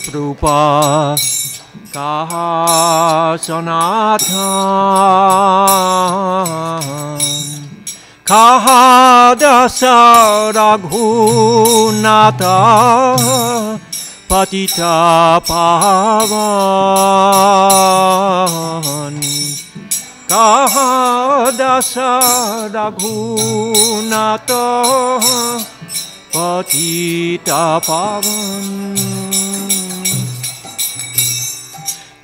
रूप रूपा कहा सनातन कहा दश रघुनाथ पतिता पावन कहा दश रघुनाथ पतिता पावन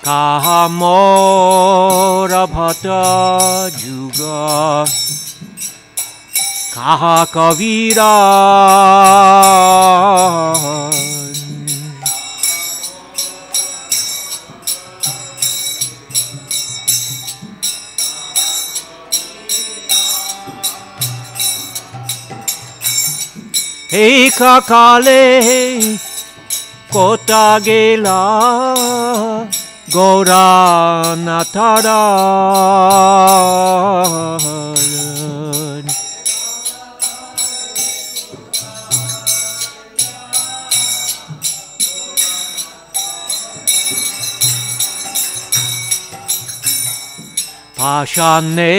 কামর ভট যুগ। কাহা কবিরা এই কালে কোটা গেলা। গৌরানাথারায়ণ পাশানে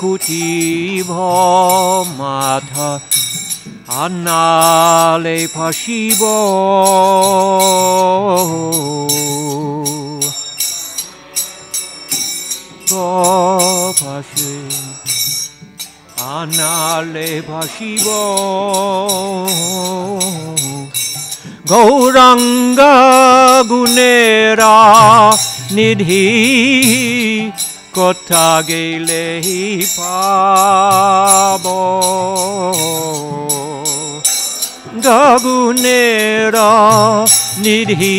কুটিভ মাথা আন্নালে ফাঁসিব ফাঁসে আনালে ভাসিব। গৌরাঙ্গ গুণেরা নিধি কথা গেলে পাব। গগুণেরা নিধি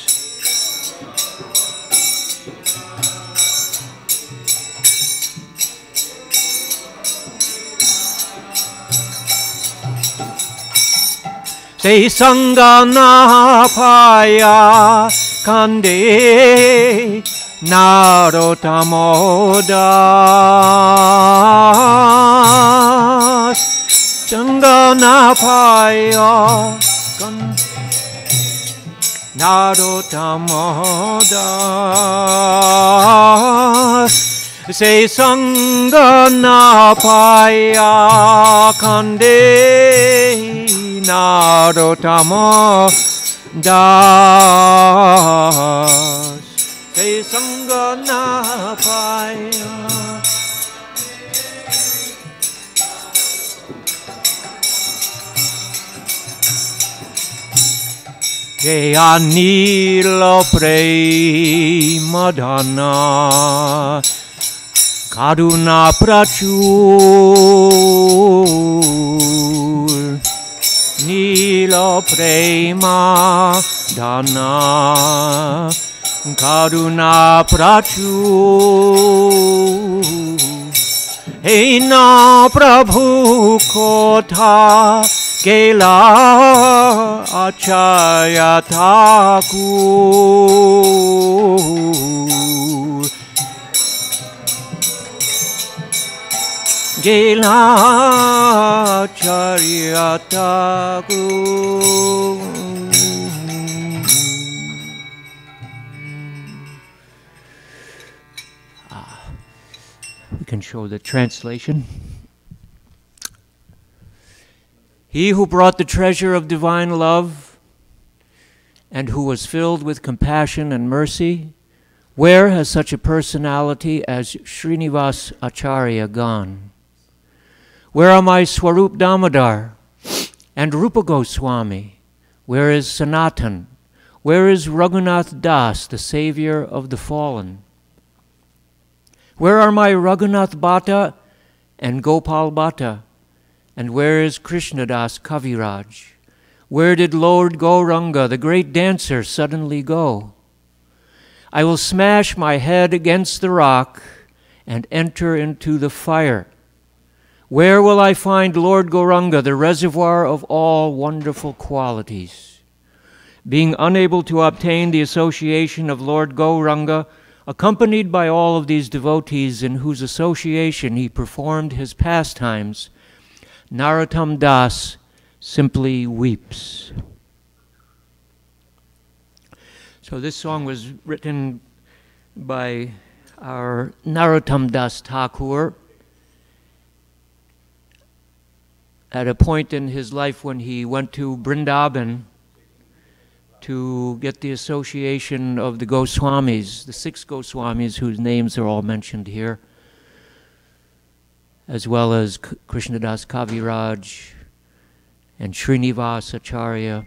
Sei sangana paya kande narodamodas sangana paya kande narodamodas Say sangana paya kande নারোতম Das সেই সঙ্গ না পায়া কে আনিল প্রেম ধনা কারুণা প্রচুর nilo prema dana karuna prachu he na prabhu kotha kela achaya thaku Gelacharya We can show the translation. He who brought the treasure of divine love and who was filled with compassion and mercy, where has such a personality as Srinivas Acharya gone? Where are my Swarup Damodar and Rupa Goswami? Where is Sanatan? Where is Raghunath Das, the savior of the fallen? Where are my Raghunath Bhatta and Gopal Bhatta? And where is Krishnadas Kaviraj? Where did Lord Gauranga, the great dancer, suddenly go? I will smash my head against the rock and enter into the fire. Where will I find Lord Gauranga, the reservoir of all wonderful qualities? Being unable to obtain the association of Lord Gauranga, accompanied by all of these devotees in whose association he performed his pastimes, Narottam Das simply weeps. So this song was written by our Narottam Das Thakur at a point in his life when he went to Brindaban to get the association of the Goswamis, the six Goswamis whose names are all mentioned here, as well as Krishnadas Kaviraj and Srinivas Acharya.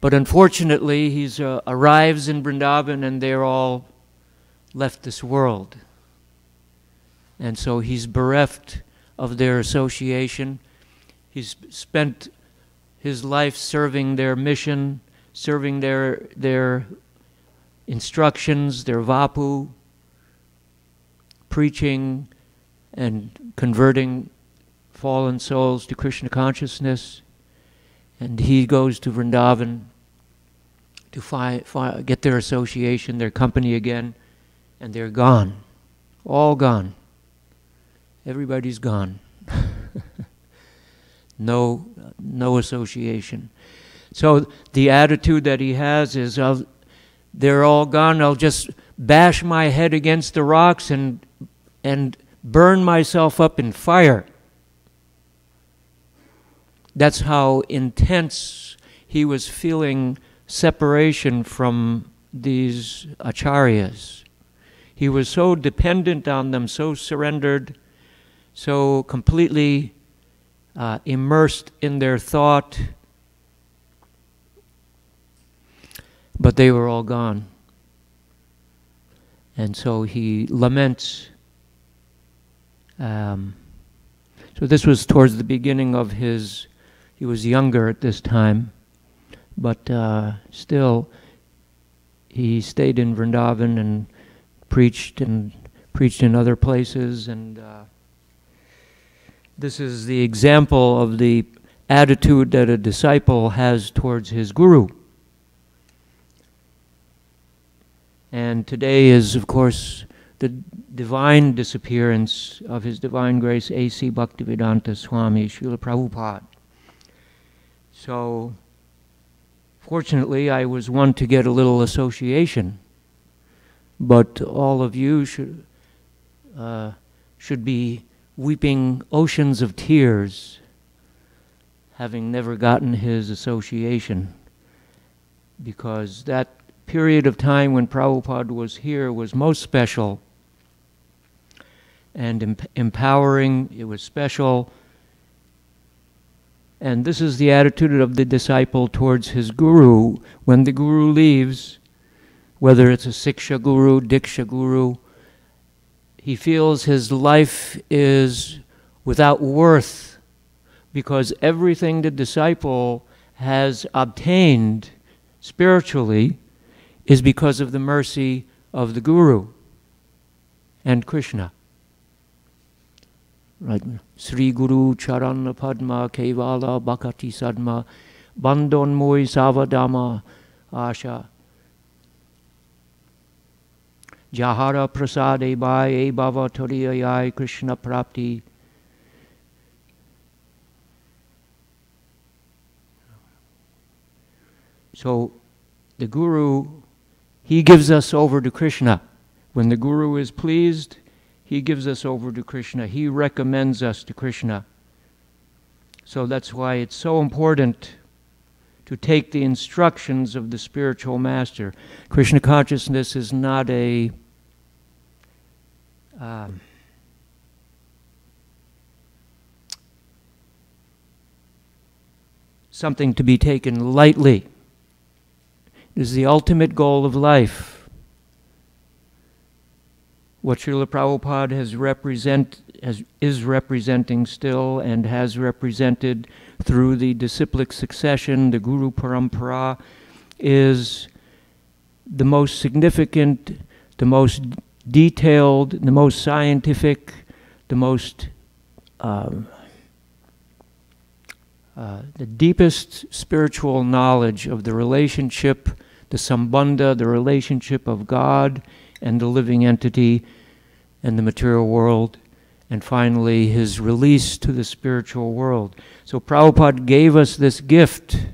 But unfortunately, he uh, arrives in Brindaban and they're all left this world. And so he's bereft of their association. He's spent his life serving their mission, serving their, their instructions, their vapu, preaching and converting fallen souls to Krishna consciousness. And he goes to Vrindavan to fi- fi- get their association, their company again, and they're gone. All gone everybody's gone. no, no association. So the attitude that he has is, they're all gone. I'll just bash my head against the rocks and and burn myself up in fire. That's how intense he was feeling separation from these acharyas. He was so dependent on them, so surrendered so completely uh, immersed in their thought, but they were all gone. And so he laments. Um, so this was towards the beginning of his, he was younger at this time, but uh, still he stayed in Vrindavan and preached and preached in other places and uh, this is the example of the attitude that a disciple has towards his guru. And today is, of course, the divine disappearance of His Divine Grace A.C. Bhaktivedanta Swami, Srila Prabhupada. So, fortunately, I was one to get a little association, but all of you should, uh, should be weeping oceans of tears, having never gotten his association, because that period of time when Prabhupada was here was most special and em empowering. It was special. And this is the attitude of the disciple towards his guru. When the guru leaves, whether it's a Siksha guru, Diksha guru, he feels his life is without worth because everything the disciple has obtained spiritually is because of the mercy of the Guru and Krishna. Right. Sri Guru Charana Padma Kevala Bhakati Sadma Bandon Moy Savadama Asha Jahara Prasade Bhai Bhava Toriyai Krishna Prapti. So the Guru, he gives us over to Krishna. When the Guru is pleased, he gives us over to Krishna. He recommends us to Krishna. So that's why it's so important to take the instructions of the spiritual master. Krishna consciousness is not a um, something to be taken lightly. It is the ultimate goal of life. What Srila Prabhupada has represent, has, is representing still and has represented through the disciplic succession, the Guru Parampara, is the most significant, the most detailed, the most scientific, the most um, uh, the deepest spiritual knowledge of the relationship, the sambandha, the relationship of God and the living entity and the material world, and finally his release to the spiritual world. So Prabhupada gave us this gift.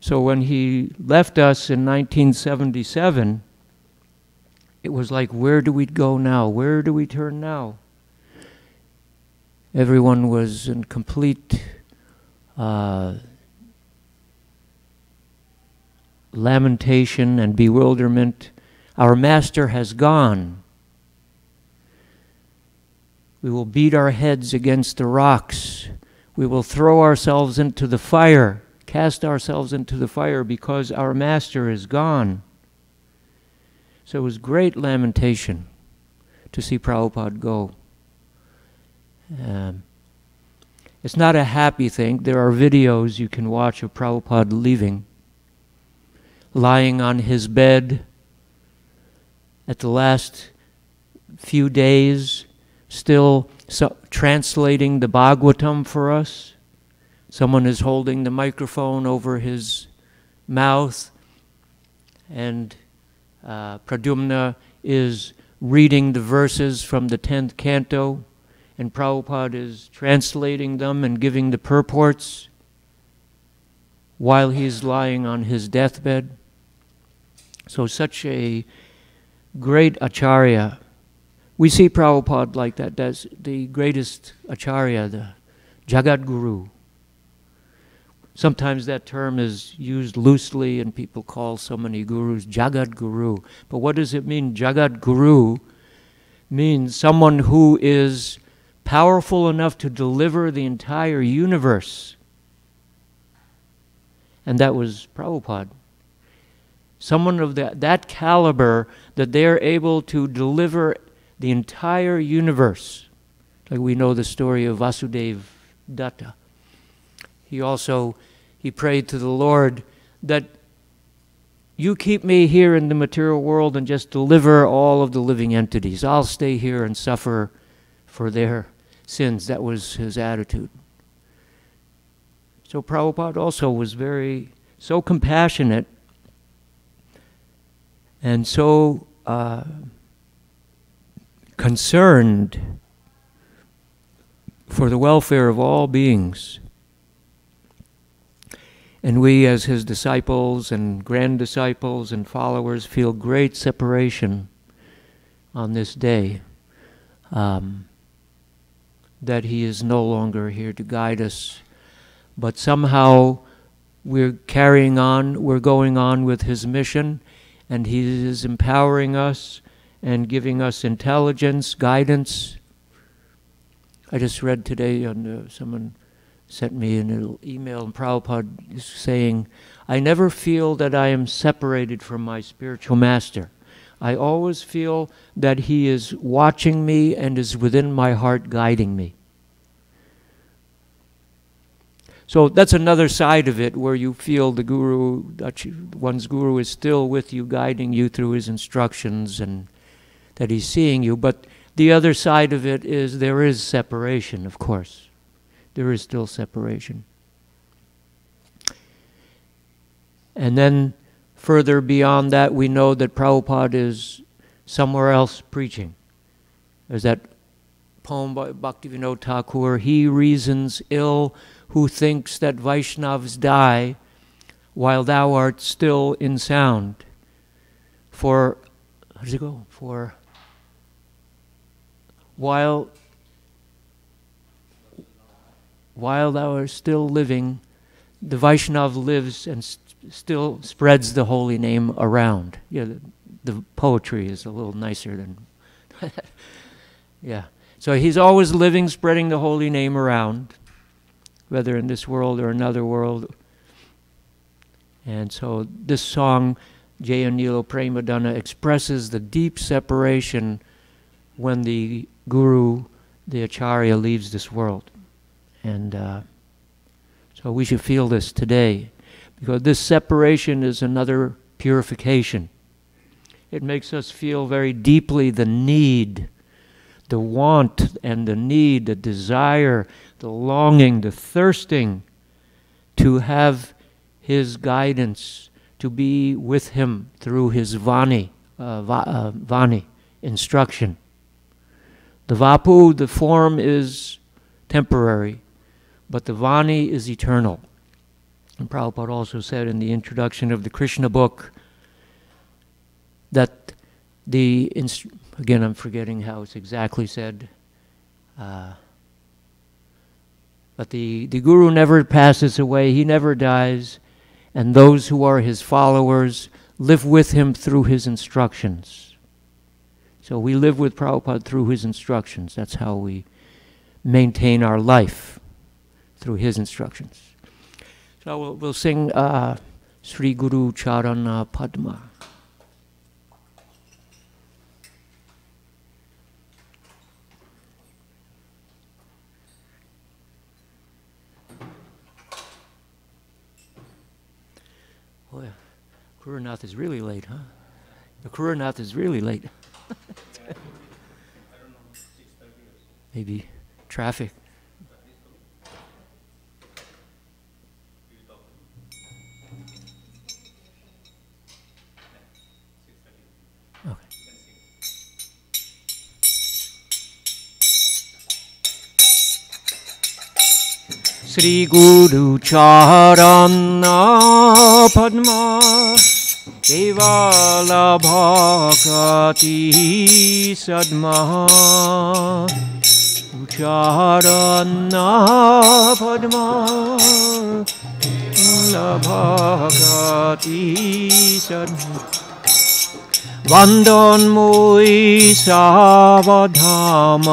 So when he left us in 1977, it was like, where do we go now? Where do we turn now? Everyone was in complete uh, lamentation and bewilderment. Our master has gone. We will beat our heads against the rocks. We will throw ourselves into the fire, cast ourselves into the fire because our master is gone. So it was great lamentation to see Prabhupada go. Um, it's not a happy thing. There are videos you can watch of Prabhupada leaving, lying on his bed at the last few days, still so translating the Bhagavatam for us. Someone is holding the microphone over his mouth, and uh, Pradyumna is reading the verses from the 10th canto, and Prabhupada is translating them and giving the purports while he's lying on his deathbed. So, such a great acharya. We see Prabhupada like that. That's the greatest acharya, the Jagat Guru. Sometimes that term is used loosely and people call so many gurus Jagat Guru. But what does it mean? Jagat Guru means someone who is powerful enough to deliver the entire universe. And that was Prabhupada. Someone of that, that caliber that they're able to deliver the entire universe. Like we know the story of Vasudev Datta. He also he prayed to the Lord that you keep me here in the material world and just deliver all of the living entities. I'll stay here and suffer for their sins. That was his attitude. So Prabhupada also was very, so compassionate and so uh, concerned for the welfare of all beings. And we, as his disciples and grand disciples and followers, feel great separation on this day. Um, that he is no longer here to guide us, but somehow we're carrying on, we're going on with his mission, and he is empowering us and giving us intelligence, guidance. I just read today on uh, someone sent me an email and Prabhupada saying, I never feel that I am separated from my spiritual master. I always feel that he is watching me and is within my heart guiding me. So that's another side of it where you feel the guru, one's guru is still with you, guiding you through his instructions and that he's seeing you. But the other side of it is there is separation, of course there is still separation. And then further beyond that, we know that Prabhupada is somewhere else preaching. There's that poem by Bhaktivinoda Thakur, he reasons ill who thinks that Vaishnavas die while thou art still in sound. For, how does it go? For, while while thou art still living, the Vaishnav lives and st- still spreads the holy name around. Yeah, the, the poetry is a little nicer than. yeah. So he's always living, spreading the holy name around, whether in this world or another world. And so this song, Jayanilo Premadana, expresses the deep separation when the guru, the acharya, leaves this world. And uh, so we should feel this today because this separation is another purification. It makes us feel very deeply the need, the want and the need, the desire, the longing, the thirsting to have his guidance, to be with him through his vani, uh, va, uh, vani, instruction. The vapu, the form is temporary, but the vani is eternal. And Prabhupada also said in the introduction of the Krishna book that the, again, I'm forgetting how it's exactly said, uh, but the, the Guru never passes away, he never dies, and those who are his followers live with him through his instructions. So we live with Prabhupada through his instructions. That's how we maintain our life through his instructions. So we'll, we'll sing uh, Sri Guru Charana Padma. Boy, Kuranath is really late, huh? The Kuranath is really late. Maybe traffic. Sri Guru Charana Padma केवल भक्ति सद्मः उच्चारण पद्मा भक्ति सद्म वन्दन्मयि सावधाम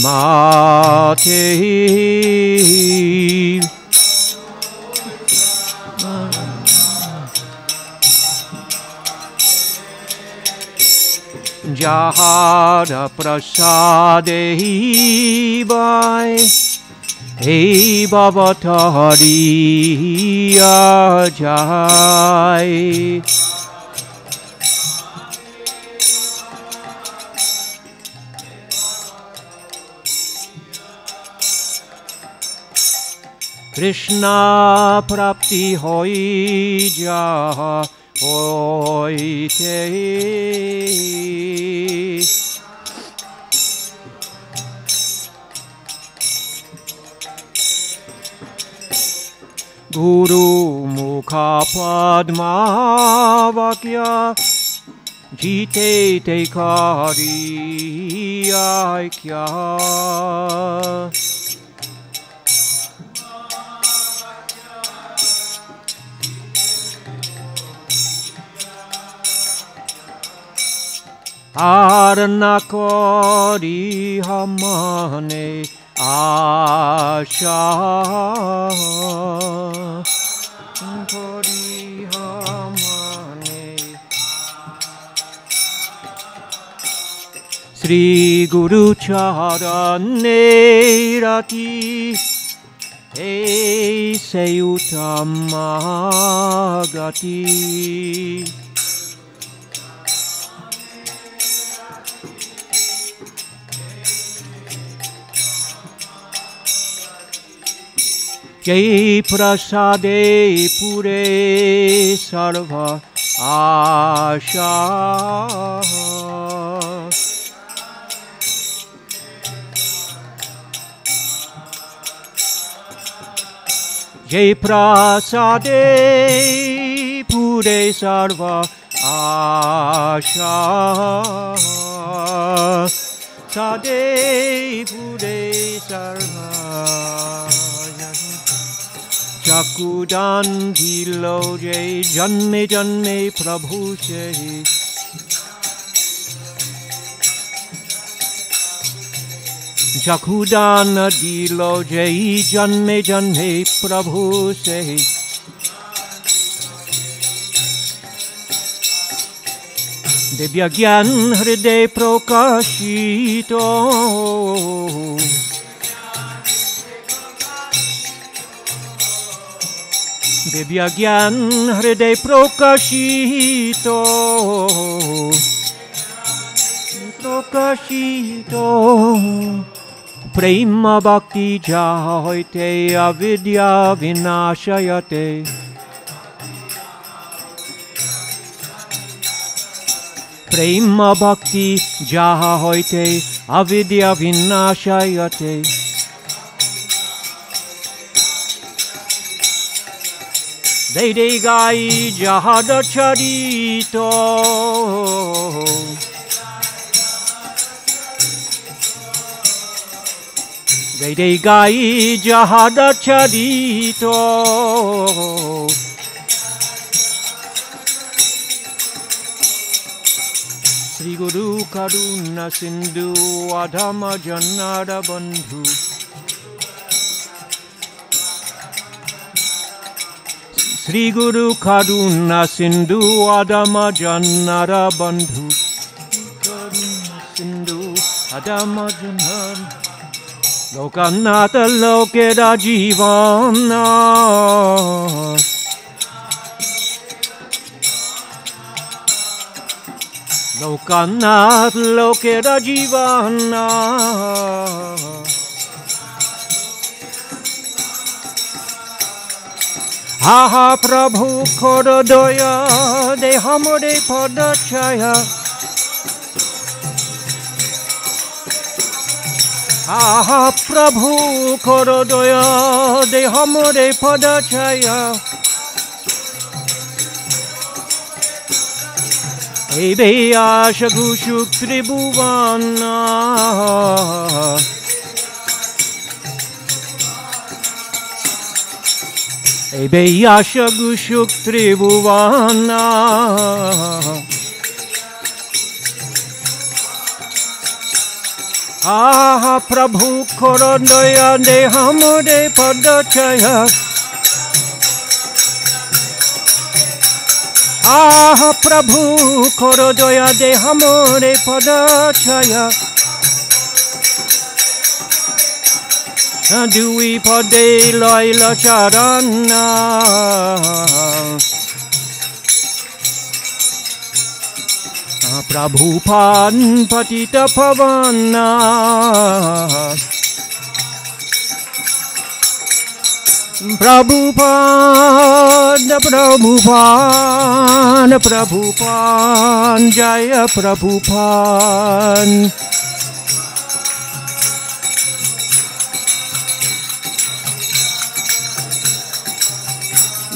Mate. Jahara prasadehi vai Hei bhavatahariya jai Krishna Prapti Hoi Jaha hoite. Guru Mukha Padma Vakya Jite Te Kari Aikya আর না করি হমনে আশা। করি হমনে শ্রী গুরু চরণে রাতি এই সে উত্তম গতি जय प्रसादे पुरे सर्व आशा। जय प्रसादे पुरे सर्व आशा। सादे पुरे सर्व चकुदान दिलो जय जन्मे जन्मे प्रभु से चकुदान दिलो जय जन्मे जन्मे प्रभु से दिव्य ज्ञान हृदय प्रकाशित দেবিয়া জ্ঞান হৃদয় প্রকাশিত। প্রকাশিত। প্রেম ভক্তি যা হইতে অবিদ্যা বিনাশয়তে। প্রেম ভক্তি যা হইতে অবিদ্যা বিনাশয়তে। Vinashayate Dede gai jahada charito Dede gai jahada charito Sri Guru Karuna Sindhu Adhama Jannada Bandhu. Sri Guru Karuna Sindhu Adama Jannara Bandhu Karuna Sindhu Adama Jannara Lokanata Lokeda Jivana Lokanath Lokeda আহা প্ৰভু খৰদয় দেহ মোৰে পদচ্ছয় আহা প্ৰভু খৰদয় দেহ মোৰে পদচ্ছয় এই বেয়াস ঘুষুক ত্ৰিভুৱন Ebeyashagushyuk Tribhuvana आह, प्रभु कर दया दे हमरे पद चय। आह, प्रभु कर दया दे हमरे पद छया Dewey Pade Laila Charana Prabhupan Patita Pavana Prabhupada Prabhupada Prabhupada Jaya Prabhupada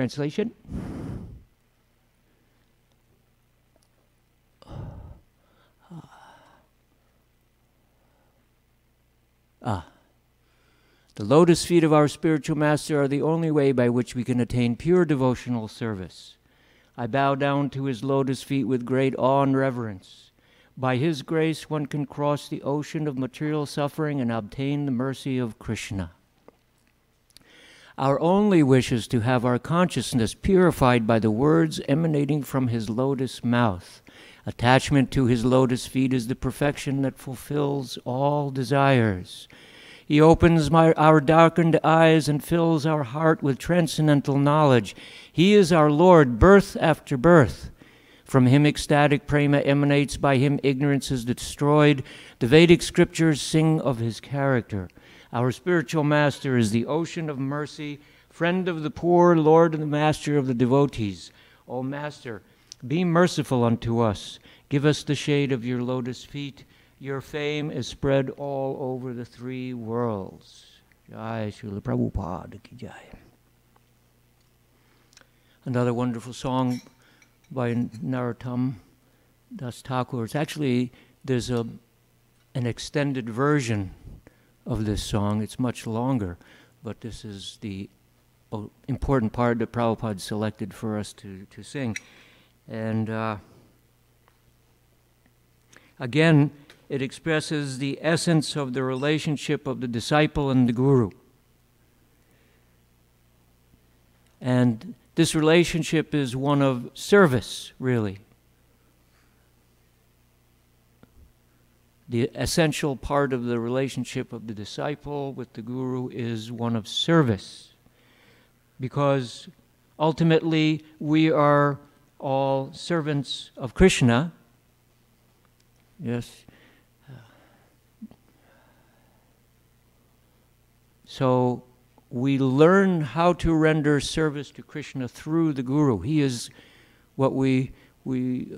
Translation? Ah. The lotus feet of our spiritual master are the only way by which we can attain pure devotional service. I bow down to his lotus feet with great awe and reverence. By his grace, one can cross the ocean of material suffering and obtain the mercy of Krishna. Our only wish is to have our consciousness purified by the words emanating from his lotus mouth. Attachment to his lotus feet is the perfection that fulfills all desires. He opens my, our darkened eyes and fills our heart with transcendental knowledge. He is our Lord, birth after birth. From him, ecstatic prema emanates, by him, ignorance is destroyed. The Vedic scriptures sing of his character. Our spiritual master is the ocean of mercy, friend of the poor, Lord and the master of the devotees. O Master, be merciful unto us. Give us the shade of your lotus feet. Your fame is spread all over the three worlds. Jai Srila Prabhupada ki jai. Another wonderful song by Narottam Das Thakur. It's actually, there's a, an extended version of this song. It's much longer, but this is the oh, important part that Prabhupada selected for us to, to sing. And uh, again, it expresses the essence of the relationship of the disciple and the guru. And this relationship is one of service, really. The essential part of the relationship of the disciple with the guru is one of service. Because ultimately, we are all servants of Krishna. Yes. So we learn how to render service to Krishna through the Guru. He is what we we.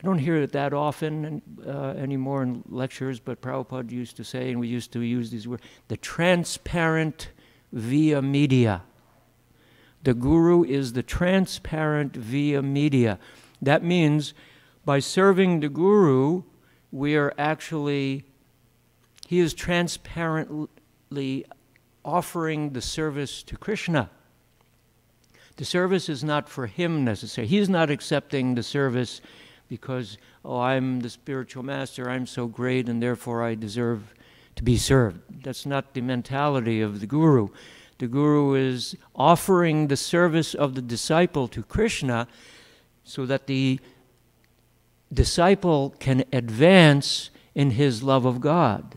I don't hear it that often uh, anymore in lectures, but Prabhupada used to say, and we used to use these words: the transparent via media. The Guru is the transparent via media. That means by serving the Guru, we are actually, he is transparently offering the service to Krishna. The service is not for him necessarily. He's not accepting the service because, oh, I'm the spiritual master, I'm so great, and therefore I deserve to be served. That's not the mentality of the guru. The guru is offering the service of the disciple to Krishna so that the disciple can advance in his love of God.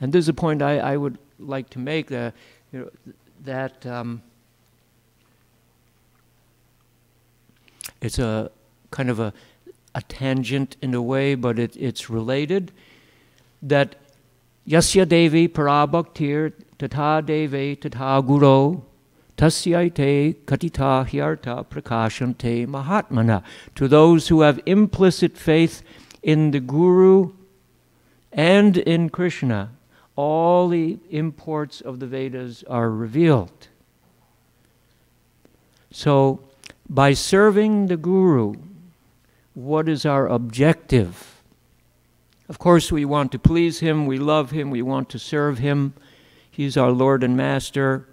And this is a point I, I would like to make uh, you know, that um, it's a kind of a, a tangent in a way, but it, it's related. That Yasya Devi Parabhaktir Tata Devi Tata Guru Tasyaite Katita Hyarta Prakashante Mahatmana. To those who have implicit faith in the Guru and in Krishna, all the imports of the Vedas are revealed. So, by serving the Guru, what is our objective? Of course, we want to please him, we love him, we want to serve him. He's our Lord and Master.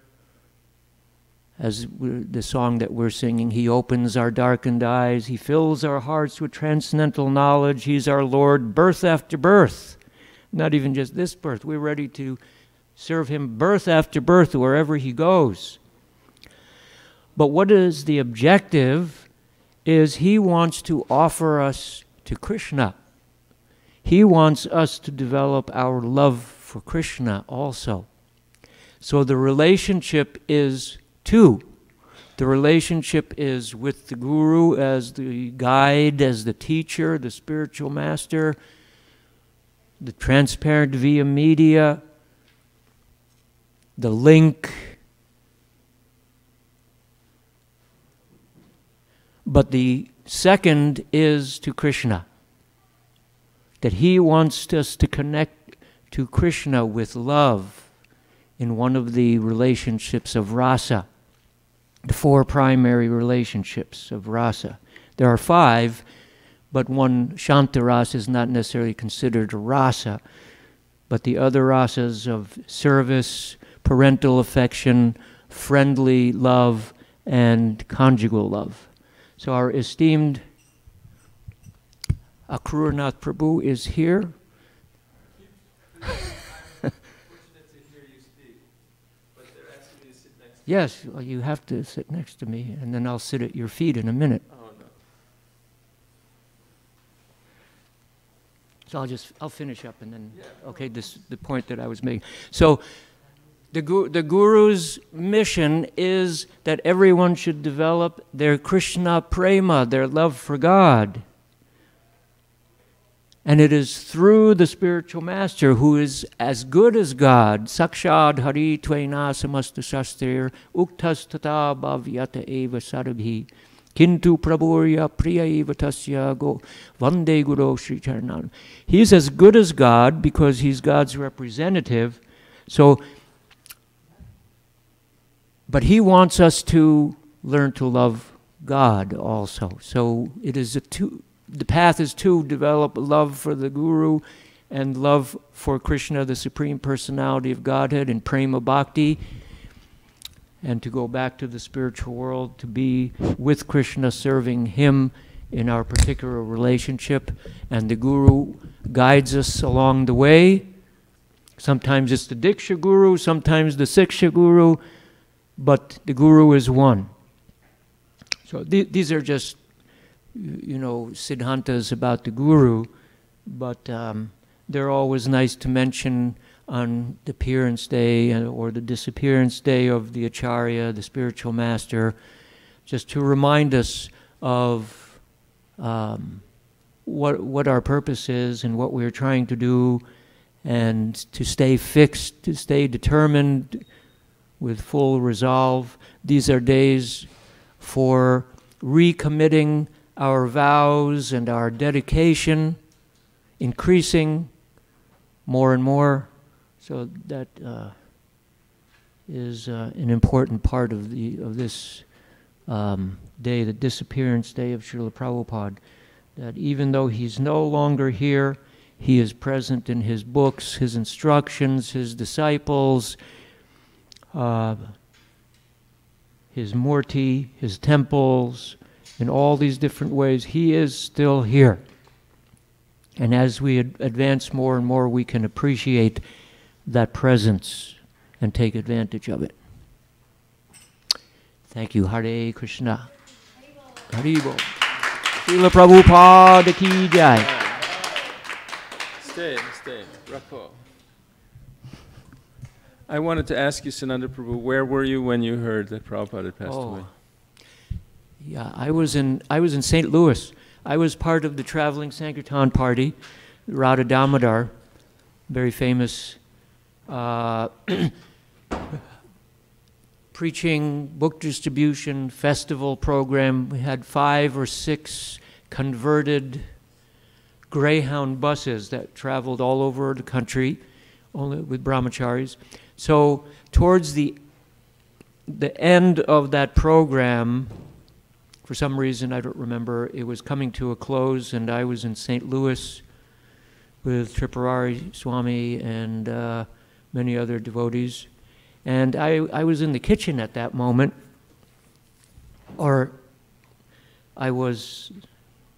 As the song that we're singing, He opens our darkened eyes, He fills our hearts with transcendental knowledge. He's our Lord, birth after birth. Not even just this birth. We're ready to serve him birth after birth wherever he goes. But what is the objective is he wants to offer us to Krishna. He wants us to develop our love for Krishna also. So the relationship is two. The relationship is with the Guru as the guide, as the teacher, the spiritual master, the transparent via media, the link. But the second is to Krishna. That he wants us to connect to Krishna with love in one of the relationships of rasa, the four primary relationships of rasa. There are five, but one Shantarasa is not necessarily considered a rasa, but the other rasas of service, parental affection, friendly love, and conjugal love. So our esteemed Akruranath Prabhu is here. yes, well, you have to sit next to me, and then I'll sit at your feet in a minute. Oh, so I'll just I'll finish up and then okay this the point that I was making. So the the guru's mission is that everyone should develop their Krishna prema, their love for God. And it is through the spiritual master who is as good as God, Sakshad Hari Tvena Samasta Shastrir Uktas Tata Bhavyata Eva Sarabhi. Kintu Prabhurya Priya Eva Tasya Go Vande Guru Sri Charanan. He's as good as God because he's God's representative. So, but he wants us to learn to love God also. So it is a two, the path is to develop love for the Guru and love for Krishna, the Supreme Personality of Godhead, in Prema Bhakti and to go back to the spiritual world, to be with Krishna, serving Him in our particular relationship, and the Guru guides us along the way. Sometimes it's the Diksha Guru, sometimes the Siksha Guru, but the Guru is one. So th- these are just, you know, siddhantas about the Guru, but um, they're always nice to mention on the appearance day uh, or the disappearance day of the Acharya, the spiritual master, just to remind us of um, what, what our purpose is and what we're trying to do, and to stay fixed, to stay determined with full resolve. These are days for recommitting our vows and our dedication, increasing more and more. So that uh, is uh, an important part of the of this um, day, the disappearance day of Srila Prabhupada. That even though he's no longer here, he is present in his books, his instructions, his disciples, uh, his murti, his temples, in all these different ways. He is still here. And as we ad- advance more and more, we can appreciate that presence and take advantage of it. Thank you. Hare Krishna. Haribo. Srila Prabhupada ki jai. Stay, stay. Rakho. I wanted to ask you, Sunanda Prabhu, where were you when you heard that Prabhupada had passed away? Oh. Yeah, I was in I was in St. Louis. I was part of the traveling Sankirtan party, Radha Damodar, very famous uh, preaching, book distribution, festival program. We had five or six converted Greyhound buses that traveled all over the country, only with brahmacharis. So towards the the end of that program, for some reason I don't remember, it was coming to a close, and I was in St. Louis with Tripurari Swami and uh, many other devotees. And I, I was in the kitchen at that moment, or I was,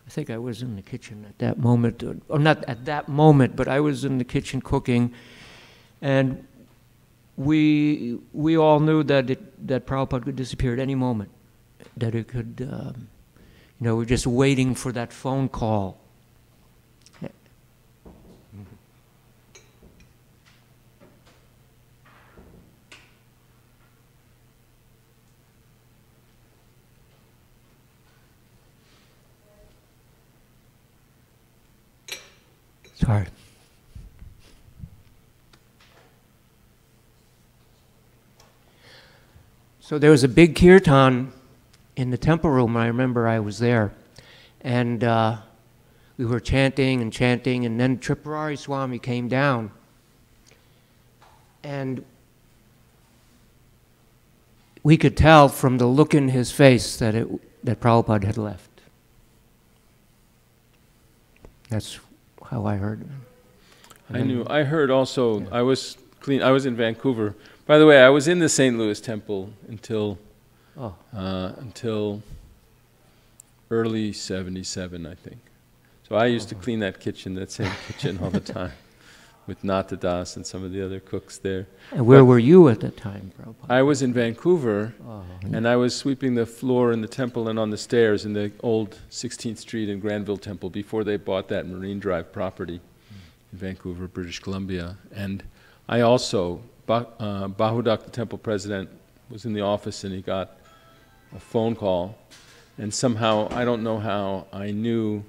I think I was in the kitchen at that moment, or- not at that moment, but I was in the kitchen cooking, and we we all knew that it, that Prabhupada could disappear at any moment, that it could, um, you know, we're just waiting for that phone call. Sorry. So there was a big kirtan in the temple room. I remember I was there, and uh, we were chanting and chanting, and then Tripurari Swami came down, and we could tell from the look in his face that it that Prabhupada had left. That's how I heard. I knew. I heard also. I was clean. I was in Vancouver. By the way, I was in the St. Louis Temple until Oh, uh, until early '77, I think. So I used to clean that kitchen, that same kitchen, all the time, with Nata Das and some of the other cooks there. and where But- were you at that time, Prabhupada? I was in Vancouver, Oh, and I was sweeping the floor in the temple and on the stairs in the old 16th Street and Granville Temple before they bought that Marine Drive property in Vancouver, British Columbia. And I also, Ba- uh, Bahudak, the temple president, was in the office and he got a phone call. And somehow, I don't know how, I knew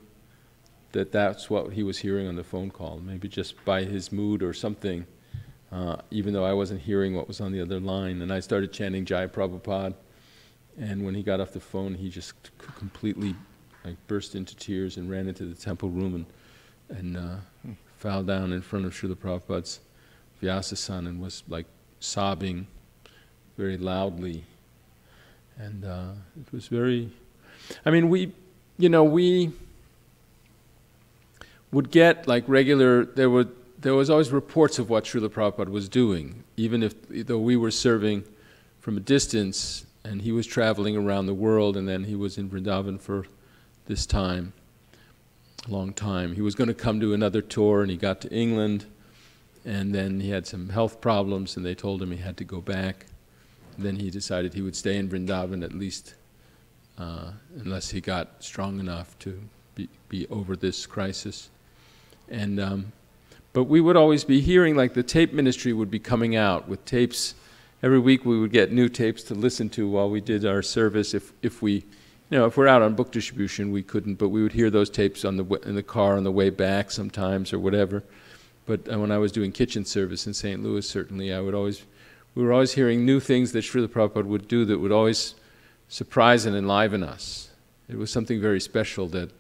that that's what he was hearing on the phone call, maybe just by his mood or something uh, even though I wasn't hearing what was on the other line. And I started chanting Jai Prabhupada. And when he got off the phone, he just c- completely like burst into tears and ran into the temple room and, and uh, fell down in front of Srila Prabhupada's Vyasa-san and was like sobbing very loudly. And uh, it was very, I mean, we, you know, we would get like regular, there were there was always reports of what Srila Prabhupada was doing, even if though we were serving from a distance and he was traveling around the world and then he was in Vrindavan for this time, a long time. He was going to come to another tour, and he got to England, and then he had some health problems, and they told him he had to go back. Then he decided he would stay in Vrindavan at least, uh, unless he got strong enough to be, be over this crisis. And um, but we would always be hearing like the tape ministry would be coming out with tapes. Every week we would get new tapes to listen to while we did our service. If if we, you know, if we're out on book distribution, we couldn't, but we would hear those tapes on the in the car on the way back sometimes or whatever. But uh, when I was doing kitchen service in St. Louis, certainly I would always, we were always hearing new things that Srila Prabhupada would do that would always surprise and enliven us. It was something very special that,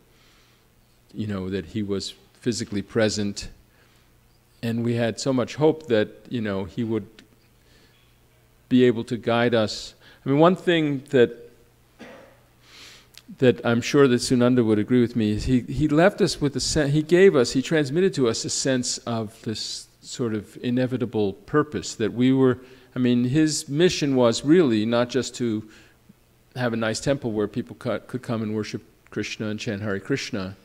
you know, that he was physically present and we had so much hope that you know he would be able to guide us. I mean, one thing that that I'm sure that Sunanda would agree with me he, he left us with a sense, he gave us, he transmitted to us a sense of this sort of inevitable purpose that we were, I mean, his mission was really not just to have a nice temple where people could come and worship Krishna and chant Hare Krishna,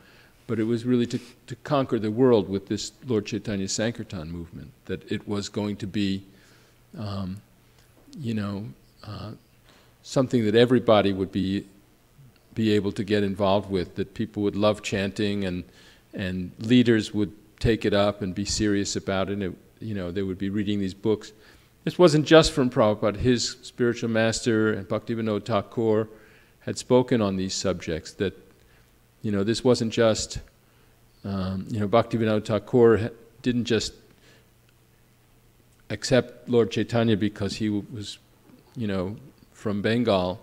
but it was really to, to conquer the world with this Lord Chaitanya Sankirtan movement, that it was going to be, um, you know, uh, something that everybody would be, be able to get involved with, that people would love chanting and, and leaders would take it up and be serious about it. it you know, they would be reading these books. This wasn't just from Prabhupada. His spiritual master, and Bhaktivinoda Thakur, had spoken on these subjects that you know, this wasn't just, um, you know, Bhaktivinoda Thakur didn't just accept Lord Chaitanya because he was, you know, from Bengal.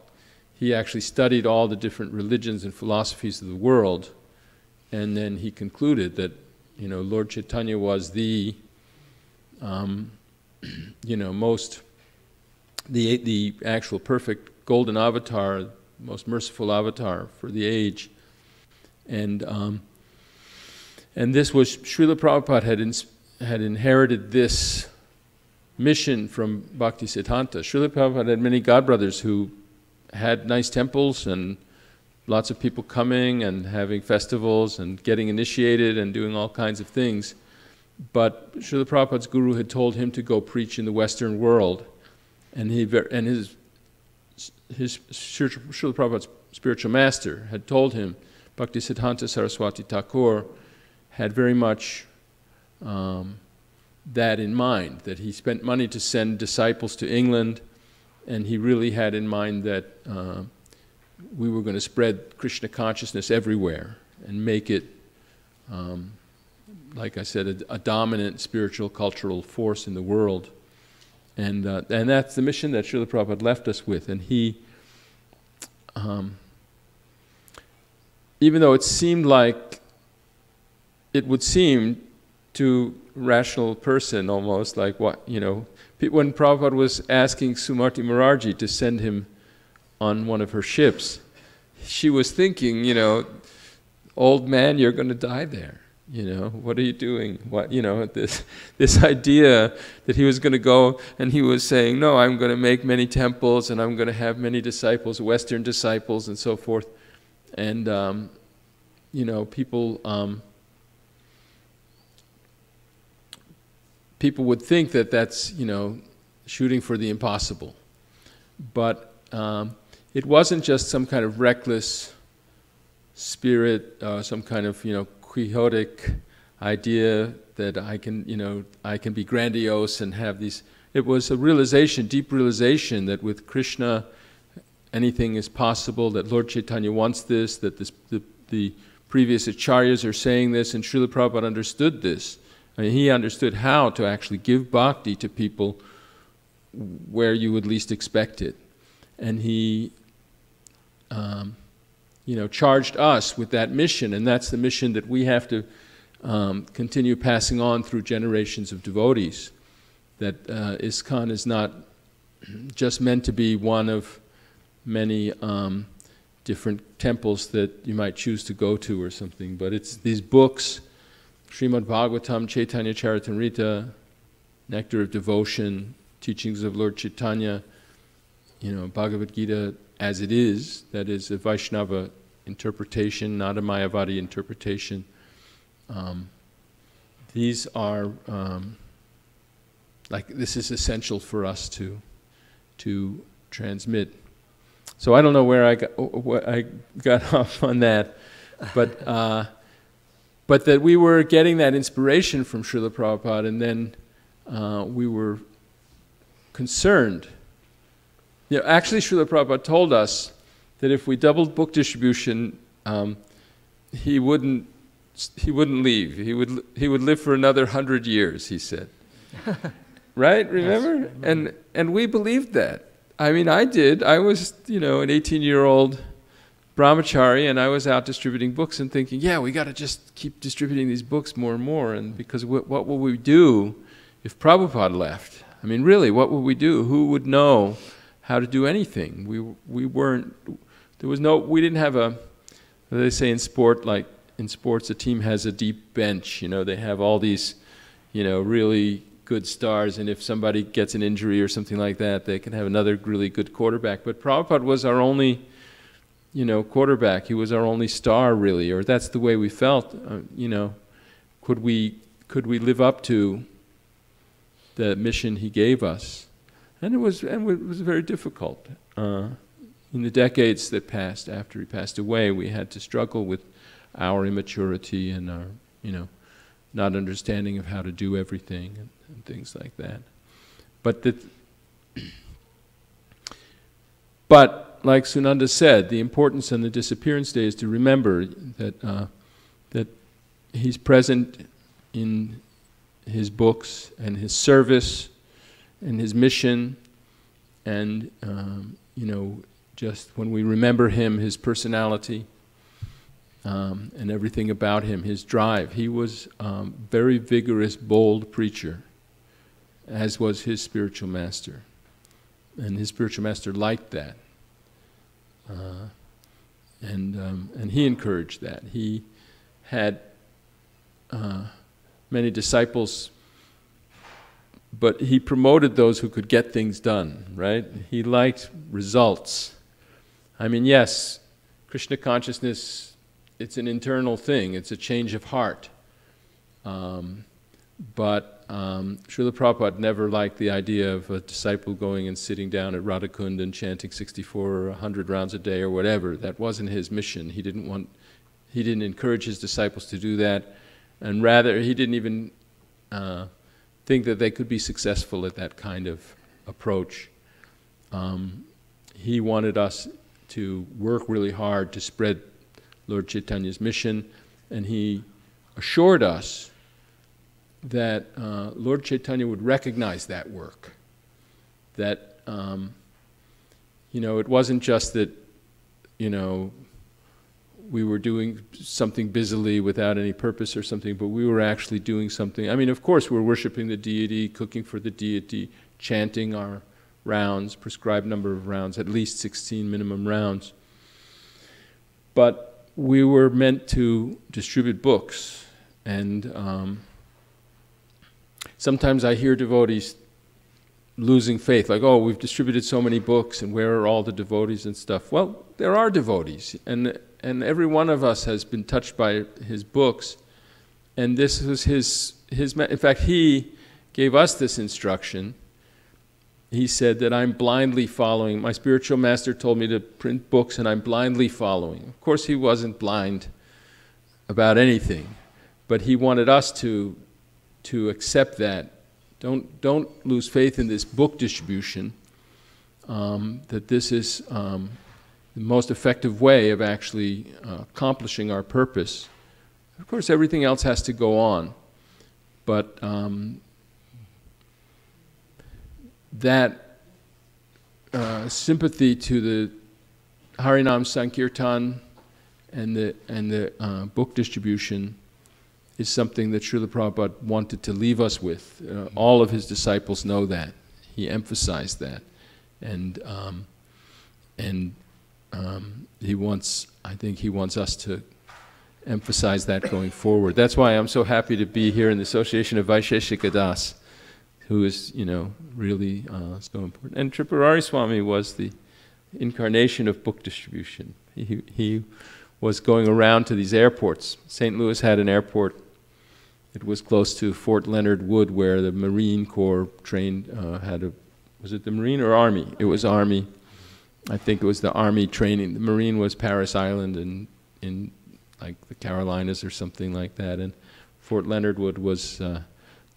He actually studied all the different religions and philosophies of the world, and then he concluded that, you know, Lord Chaitanya was the, um, you know, most, the, the actual perfect golden avatar, most merciful avatar for the age and, um, and this was, Srila Prabhupada had, had inherited this mission from Bhakti Siddhanta. Srila Prabhupada had many godbrothers who had nice temples and lots of people coming and having festivals and getting initiated and doing all kinds of things. But Srila Prabhupada's guru had told him to go preach in the Western world. And, he, and his, his Srila Prabhupada's spiritual master had told him Bhakti Bhaktisiddhanta Saraswati Thakur had very much um, that in mind, that he spent money to send disciples to England, and he really had in mind that uh, we were going to spread Krishna consciousness everywhere and make it, um, like I said, a, a, dominant spiritual cultural force in the world. And, uh, and that's the mission that Srila Prabhupada left us with. And he, um, even though it seemed like it would seem to rational person almost like what you know when Prabhupada was asking Sumati Morarji to send him on one of her ships, she was thinking, you know, old man, you're going to die there. You know, what are you doing? What you know, this this idea that he was going to go and he was saying, no, I'm going to make many temples and I'm going to have many disciples, Western disciples, and so forth and um, you know people um, people would think that that's you know shooting for the impossible, but um, it wasn't just some kind of reckless spirit, uh, some kind of you know quixotic idea that I can you know I can be grandiose and have these. It was a realization, deep realization that with Krishna anything is possible, that Lord Chaitanya wants this, that this, the, the previous acharyas are saying this, and Srila Prabhupada understood this. Mean, he understood how to actually give bhakti to people where you would least expect it. And he, um, you know, charged us with that mission, and that's the mission that we have to um, continue passing on through generations of devotees. That uh, ISKCON is not just meant to be one of many um, different temples that you might choose to go to or something. But it's these books, Srimad Bhagavatam, Chaitanya Charitamrita, Nectar of Devotion, Teachings of Lord Chaitanya, you know, Bhagavad Gita as it is, that is a Vaishnava interpretation, not a Mayavadi interpretation. Um, these are um, like this is essential for us to to transmit. So I don't know where I got I got off on that, but uh, but that we were getting that inspiration from Srila Prabhupada, and then uh, we were concerned. You know, actually, Srila Prabhupada told us that if we doubled book distribution, um, he wouldn't he wouldn't leave. He would he would live for another hundred years. He said, right? Remember? Yes, and and we believed that. I mean, I did. I was you know an 18 year old brahmachari, and I was out distributing books and thinking, yeah, we got to just keep distributing these books more and more. And because what, what will we do if Prabhupada left? I mean, really, what would we do? Who would know how to do anything? We we weren't there was no, we didn't have a, they say in sport, like in sports, a team has a deep bench. You know, they have all these, you know, really good stars, and if somebody gets an injury or something like that, they can have another really good quarterback. But Prabhupada was our only, you know, quarterback. He was our only star, really, or that's the way we felt. Uh, you know, could we could we live up to the mission he gave us? And it was and it was very difficult. Uh, in the decades that passed after he passed away, we had to struggle with our immaturity and our, you know, not understanding of how to do everything and, and things like that. But the, but like Sunanda said, the importance on the disappearance day is to remember that uh, that he's present in his books and his service and his mission, and um, you know just when we remember him, his personality, um, and everything about him, his drive. He was um, very vigorous, bold preacher, as was his spiritual master, and his spiritual master liked that, uh, and um, and he encouraged that. He had uh, many disciples but he promoted those who could get things done, right? He liked results. I mean, yes, Krishna consciousness, it's an internal thing, it's a change of heart. Um, but um, Srila Prabhupada never liked the idea of a disciple going and sitting down at Radhakund and chanting 64 or 100 rounds a day or whatever. That wasn't his mission. He didn't want, he didn't encourage his disciples to do that. And rather, he didn't even uh, think that they could be successful at that kind of approach. Um, he wanted us to work really hard to spread Lord Chaitanya's mission, and he assured us that uh, Lord Chaitanya would recognize that work. That, um, you know, it wasn't just that, you know, we were doing something busily without any purpose or something, but we were actually doing something. I mean, of course, we're worshiping the deity, cooking for the deity, chanting our rounds, prescribed number of rounds, at least 16 minimum rounds. But we were meant to distribute books, and um, sometimes I hear devotees losing faith, like, oh, we've distributed so many books, and where are all the devotees and stuff? Well, there are devotees, and, and every one of us has been touched by his books, and this was his, his, in fact, he gave us this instruction he said that I'm blindly following. My spiritual master told me to print books and I'm blindly following. Of course, he wasn't blind about anything, but he wanted us to, to accept that. Don't, don't lose faith in this book distribution, um, that this is um, the most effective way of actually uh, accomplishing our purpose. Of course, everything else has to go on, but um, that uh, sympathy to the Harinam Sankirtan and the, and the uh, book distribution is something that Srila Prabhupada wanted to leave us with. Uh, all of his disciples know that. He emphasized that. And, um, and um, he wants, I think he wants us to emphasize that going forward. That's why I'm so happy to be here in the Association of Vaisheshika Das who is, you know, really uh, so important. And Tripurari Swami was the incarnation of book distribution. He, he was going around to these airports. St. Louis had an airport. It was close to Fort Leonard Wood, where the Marine Corps trained, uh, had a, was it the Marine or Army? It was Army. I think it was the Army training. The Marine was Parris Island in, in like the Carolinas or something like that. And Fort Leonard Wood was uh,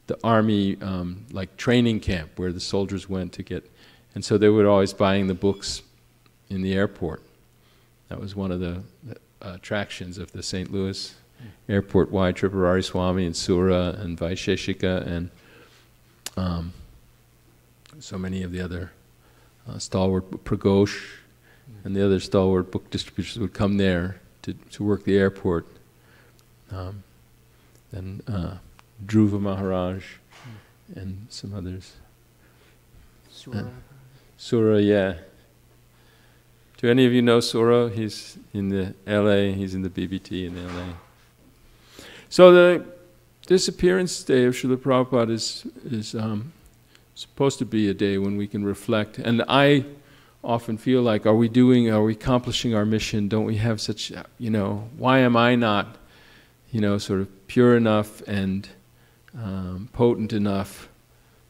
the Army um, like training camp where the soldiers went to get, and so they were always buying the books in the airport. That was one of the, the attractions of the St. Louis airport. Why Tripurari Swami and Sura and Vaisheshika and um, so many of the other uh, stalwart Pragosh and the other stalwart book distributors would come there to, to work the airport. Um, and uh, Dhruva Maharaj and some others. Sura. Sura, yeah. Do any of you know Sura? He's in the LA, he's in the BBT in LA. So the disappearance day of Srila Prabhupada is, is um, supposed to be a day when we can reflect. And I often feel like, are we doing, are we accomplishing our mission? Don't we have such, you know, why am I not, you know, sort of pure enough and um, potent enough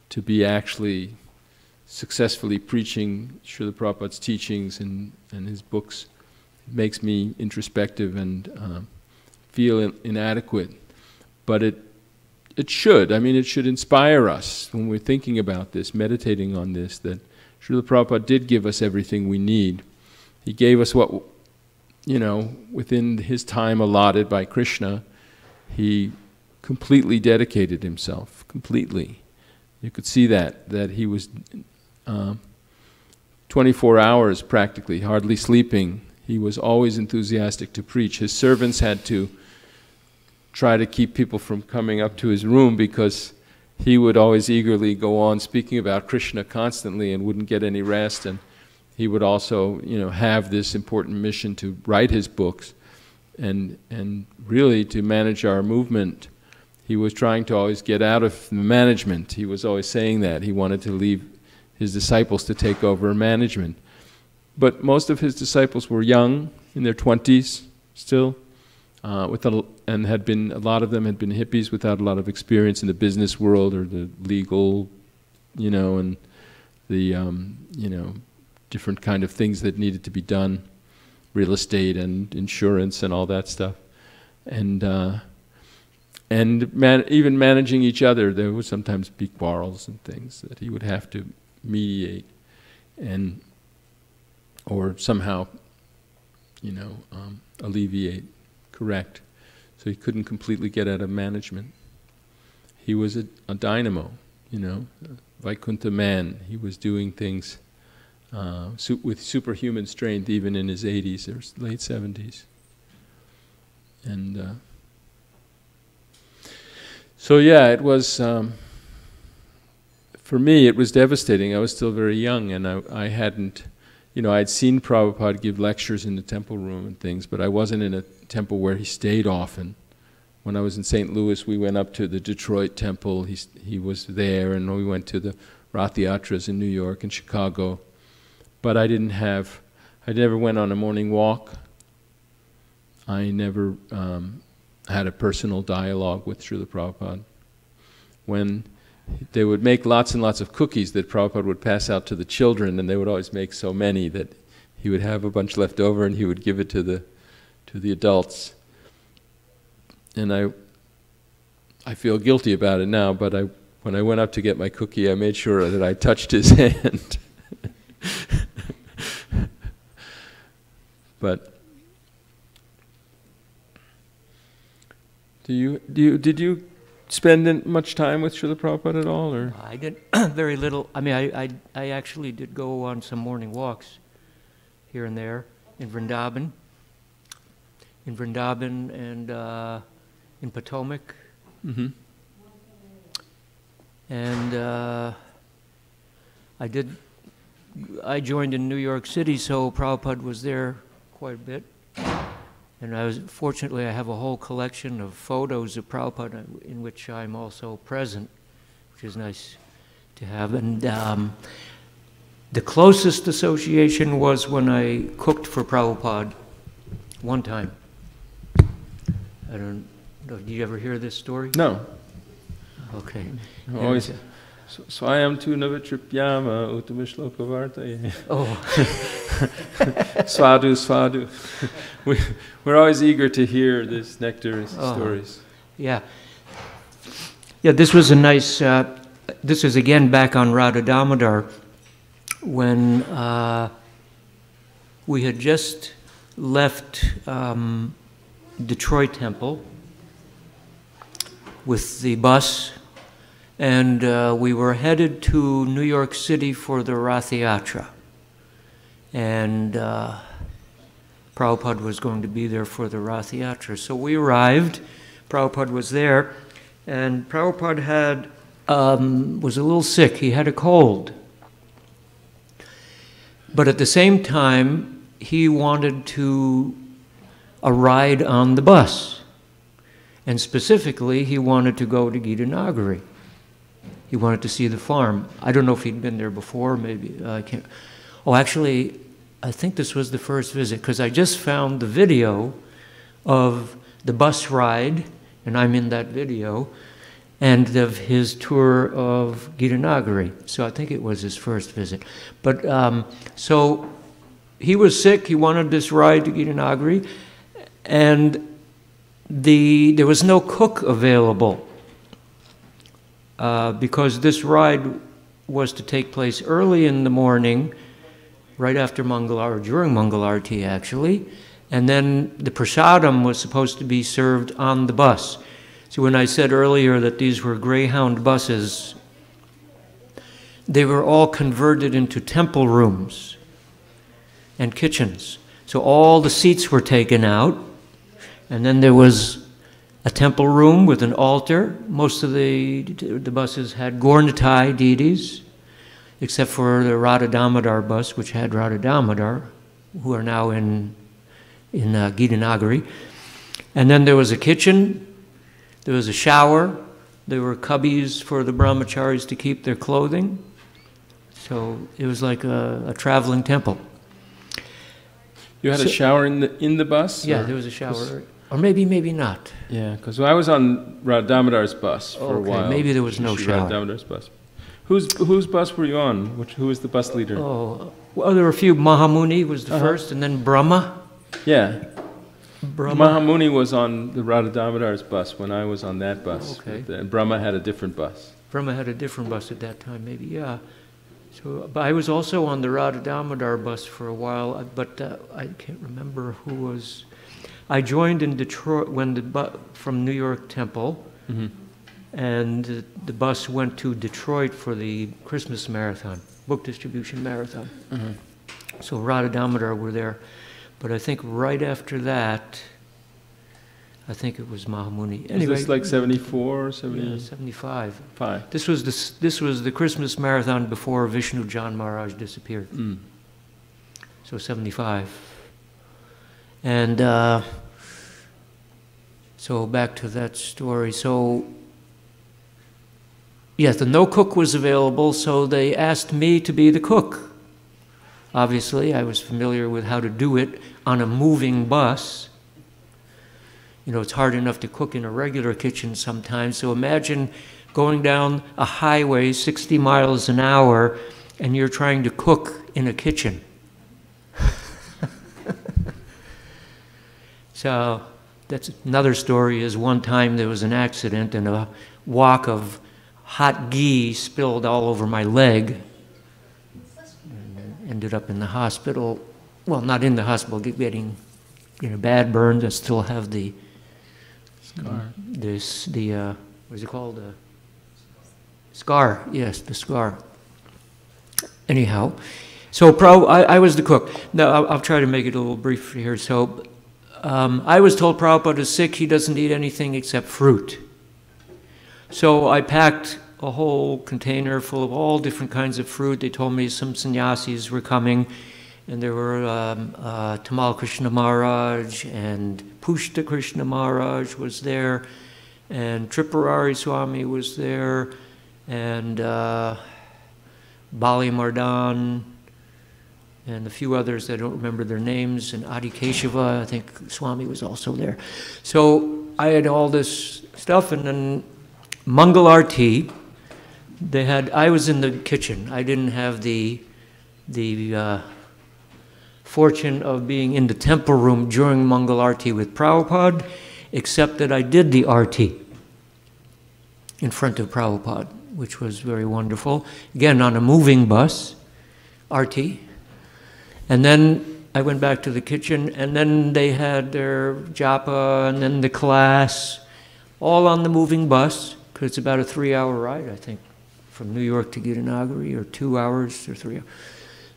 to be actually successfully preaching Srila Prabhupada's teachings and, and his books it makes me introspective and uh, feel in, inadequate. But it, it should. I mean, it should inspire us when we're thinking about this, meditating on this, that Srila Prabhupada did give us everything we need. He gave us what, you know, within his time allotted by Krishna, he completely dedicated himself, completely. You could see that, that he was uh, 24 hours practically, hardly sleeping. He was always enthusiastic to preach. His servants had to try to keep people from coming up to his room because he would always eagerly go on speaking about Krishna constantly and wouldn't get any rest. And he would also, you know, have this important mission to write his books and, and really to manage our movement. He was trying to always get out of management. He was always saying that. He wanted to leave his disciples to take over management. But most of his disciples were young, in their 20s still, uh, with a, and had been, a lot of them had been hippies without a lot of experience in the business world or the legal, you know, and the, um, you know, different kind of things that needed to be done, real estate and insurance and all that stuff. And, uh, and man, even managing each other, there would sometimes be quarrels and things that he would have to mediate and or somehow you know um, alleviate correct so he couldn't completely get out of management. He was a, a dynamo you know Vaikuntha man. He was doing things uh, su with superhuman strength even in his 80s or late 70s and uh, so yeah it was um, for me, it was devastating. I was still very young, and I, I hadn't, you know, I'd seen Prabhupada give lectures in the temple room and things, but I wasn't in a temple where he stayed often. When I was in St. Louis, we went up to the Detroit temple. He, he was there, and we went to the Rath Yatras in New York and Chicago. But I didn't have, I never went on a morning walk. I never um, had a personal dialogue with Srila Prabhupada. When they would make lots and lots of cookies that Prabhupada would pass out to the children, and they would always make so many that he would have a bunch left over and he would give it to the, to the adults. And I, I feel guilty about it now, but I, when I went up to get my cookie, I made sure that I touched his hand. but do you, do you, did you spend much time with Srila Prabhupada at all, or? I did very little. I mean, I, I, I actually did go on some morning walks here and there in Vrindavan, in Vrindavan and uh, in Potomac. Mm-hmm. And uh, I did, I joined in New York City, so Prabhupada was there quite a bit. And I was, fortunately, I have a whole collection of photos of Prabhupada in which I'm also present, which is nice to have. And um, the closest association was when I cooked for Prabhupada one time. I don't know, did you ever hear this story? No. Okay. Always. Swayam tu navitripyama utamishlokavartaye. Oh, Swadu, swadu. We, we're always eager to hear these nectar Oh. stories. yeah. Yeah, this was a nice, uh, this is again back on Radha Damodar when uh, we had just left um, Detroit Temple with the bus, and uh, we were headed to New York City for the Rath Yatra. And uh, Prabhupada was going to be there for the Rath Yatra. So we arrived, Prabhupada was there, and Prabhupada had, um, was a little sick. He had a cold. But at the same time, he wanted to a ride on the bus. And specifically, he wanted to go to Gita Nagari. He wanted to see the farm. I don't know if he'd been there before, maybe. uh, I can't. Oh, actually, I think this was the first visit because I just found the video of the bus ride, and I'm in that video, and of his tour of Gita Nagari. So I think it was his first visit. But um, so he was sick. He wanted this ride to Gita Nagari, and the there was no cook available uh, because this ride was to take place early in the morning, right after Mangalar, or during Mangalarti actually, and then the prasadam was supposed to be served on the bus. So when I said earlier that these were Greyhound buses, they were all converted into temple rooms and kitchens. So all the seats were taken out, and then there was a temple room with an altar. Most of the, the buses had Gaur-Nitai deities, except for the Radha Damodar bus, which had Radha Damodar, who are now in, in uh, Gita Nagari. And then there was a kitchen, there was a shower, there were cubbies for the brahmacharis to keep their clothing. So it was like a, a traveling temple. You had a shower in the in the bus? Yeah, or- there was a shower. Or maybe, maybe not. Yeah, because I was on Radha Damodar's bus for a while. maybe there was no shower. Damodar's bus. Whose whose bus were you on? Which, who was the bus leader? Oh, well, there were a few. Mahamuni was the Uh-huh. first, and then Brahma. Yeah, Brahma. Mahamuni was on the Radha Damodar's bus when I was on that bus. Okay. And Brahma had a different bus. Brahma had a different bus at that time, maybe, yeah. So, but I was also on the Radhadamodar bus for a while, uh, but uh, I can't remember who was. I joined in Detroit when the bu- from New York Temple, hmm and the bus went to Detroit for the Christmas marathon, book distribution marathon. Mhm. So Damodar were there, but I think right after that, I think it was Mahamuni. It was this like 74 or 75? yeah, 75. This was the, this was the Christmas marathon before Vishnujana Maharaj disappeared. Mm. So 75. And uh, so back to that story. So, yes, the no cook was available, so they asked me to be the cook. Obviously, I was familiar with how to do it on a moving bus. You know, it's hard enough to cook in a regular kitchen sometimes. So imagine going down a highway 60 miles an hour and you're trying to cook in a kitchen. so that's another story is one time there was an accident and a wok of hot ghee spilled all over my leg. And ended up in the hospital. Well not in the hospital getting you know bad burns i still have the Scar. this the uh, what is it called? Uh, scar yes the scar. Anyhow so pro I, I was the cook. Now I'll, I'll try to make it a little brief here. So um, I was told Prabhupada is sick he doesn't eat anything except fruit. So I packed a whole container full of all different kinds of fruit. They told me some sannyasis were coming and there were um, uh, Tamal Krishna Maharaj and Pushta Krishna Maharaj was there, and Tripurari Swami was there, and uh, Bali Mardan, and a few others, I don't remember their names, and Adi Keshava, I think Swami was also there. So I had all this stuff, and then Mangal Arti, they had, I was in the kitchen. I didn't have the, the uh, fortune of being in the temple room during Mangal Arti with Prabhupada, except that I did the Arti in front of Prabhupada, which was very wonderful. Again, on a moving bus, Arti. And then I went back to the kitchen, and then they had their japa, and then the class, all on the moving bus, because it's about a three hour ride, I think, from New York to Gitanagari, or two hours or three hours.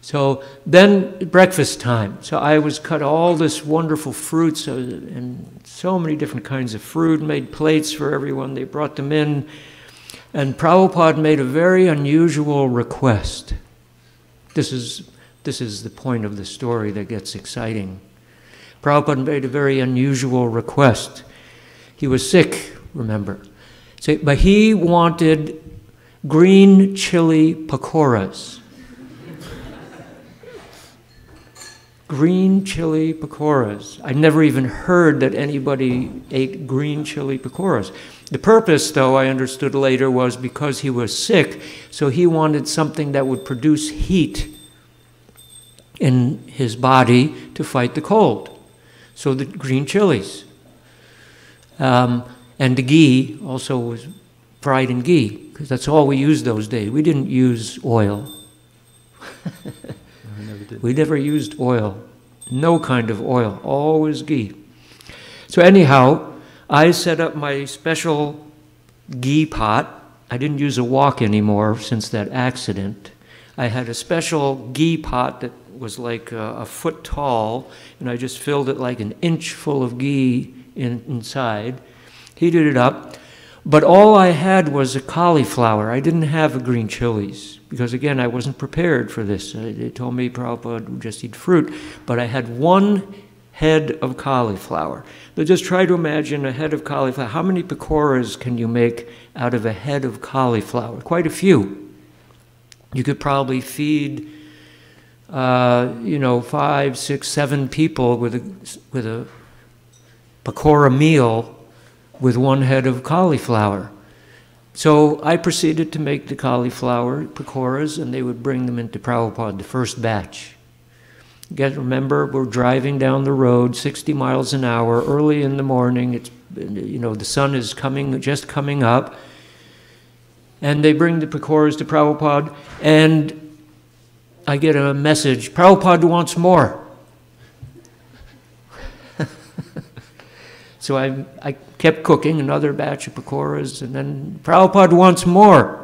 So then breakfast time. So I was cut all this wonderful fruits uh, and so many different kinds of fruit, made plates for everyone. They brought them in. And Prabhupada made a very unusual request. This is, this is the point of the story that gets exciting. Prabhupada made a very unusual request. He was sick, remember. So, but he wanted green chili pakoras. green chili pakoras. I never even heard that anybody ate green chili pakoras. The purpose, though, I understood later, was because he was sick, so he wanted something that would produce heat in his body to fight the cold. So the green chilies. Um, and the ghee also was fried in ghee, because that's all we used those days. We didn't use oil. We never used oil. No kind of oil, always ghee. So, anyhow, I set up my special ghee pot. I didn't use a wok anymore since that accident. I had a special ghee pot that was like a, a foot tall, and I just filled it like an inch full of ghee in, inside, heated it up. But all I had was a cauliflower. I didn't have a green chilies because, again, I wasn't prepared for this. Uh, they told me Prabhupada would just eat fruit. But I had one head of cauliflower. But just try to imagine a head of cauliflower. How many pakoras can you make out of a head of cauliflower? Quite a few. You could probably feed, uh, you know, five, six, seven people with a, with a pakora meal with one head of cauliflower. So I proceeded to make the cauliflower pakoras, and they would bring them into Prabhupada, the first batch. Get remember, we're driving down the road 60 miles an hour, early in the morning. It's you know the sun is coming, just coming up, and they bring the pakoras to Prabhupada, and I get a message: Prabhupada wants more. so I, I kept cooking another batch of pakoras, and then Prabhupada wants more.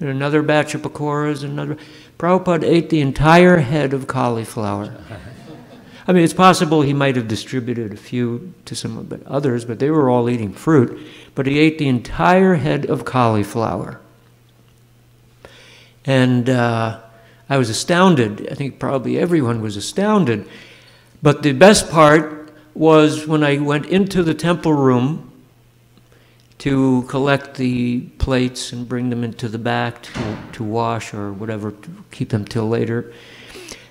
And another batch of pakoras, another. Prabhupada ate the entire head of cauliflower. I mean, it's possible he might have distributed a few to some of the others, but they were all eating fruit. But he ate the entire head of cauliflower. And uh, I was astounded. I think probably everyone was astounded. But the best part was when I went into the temple room to collect the plates and bring them into the back to, to wash or whatever, to keep them till later.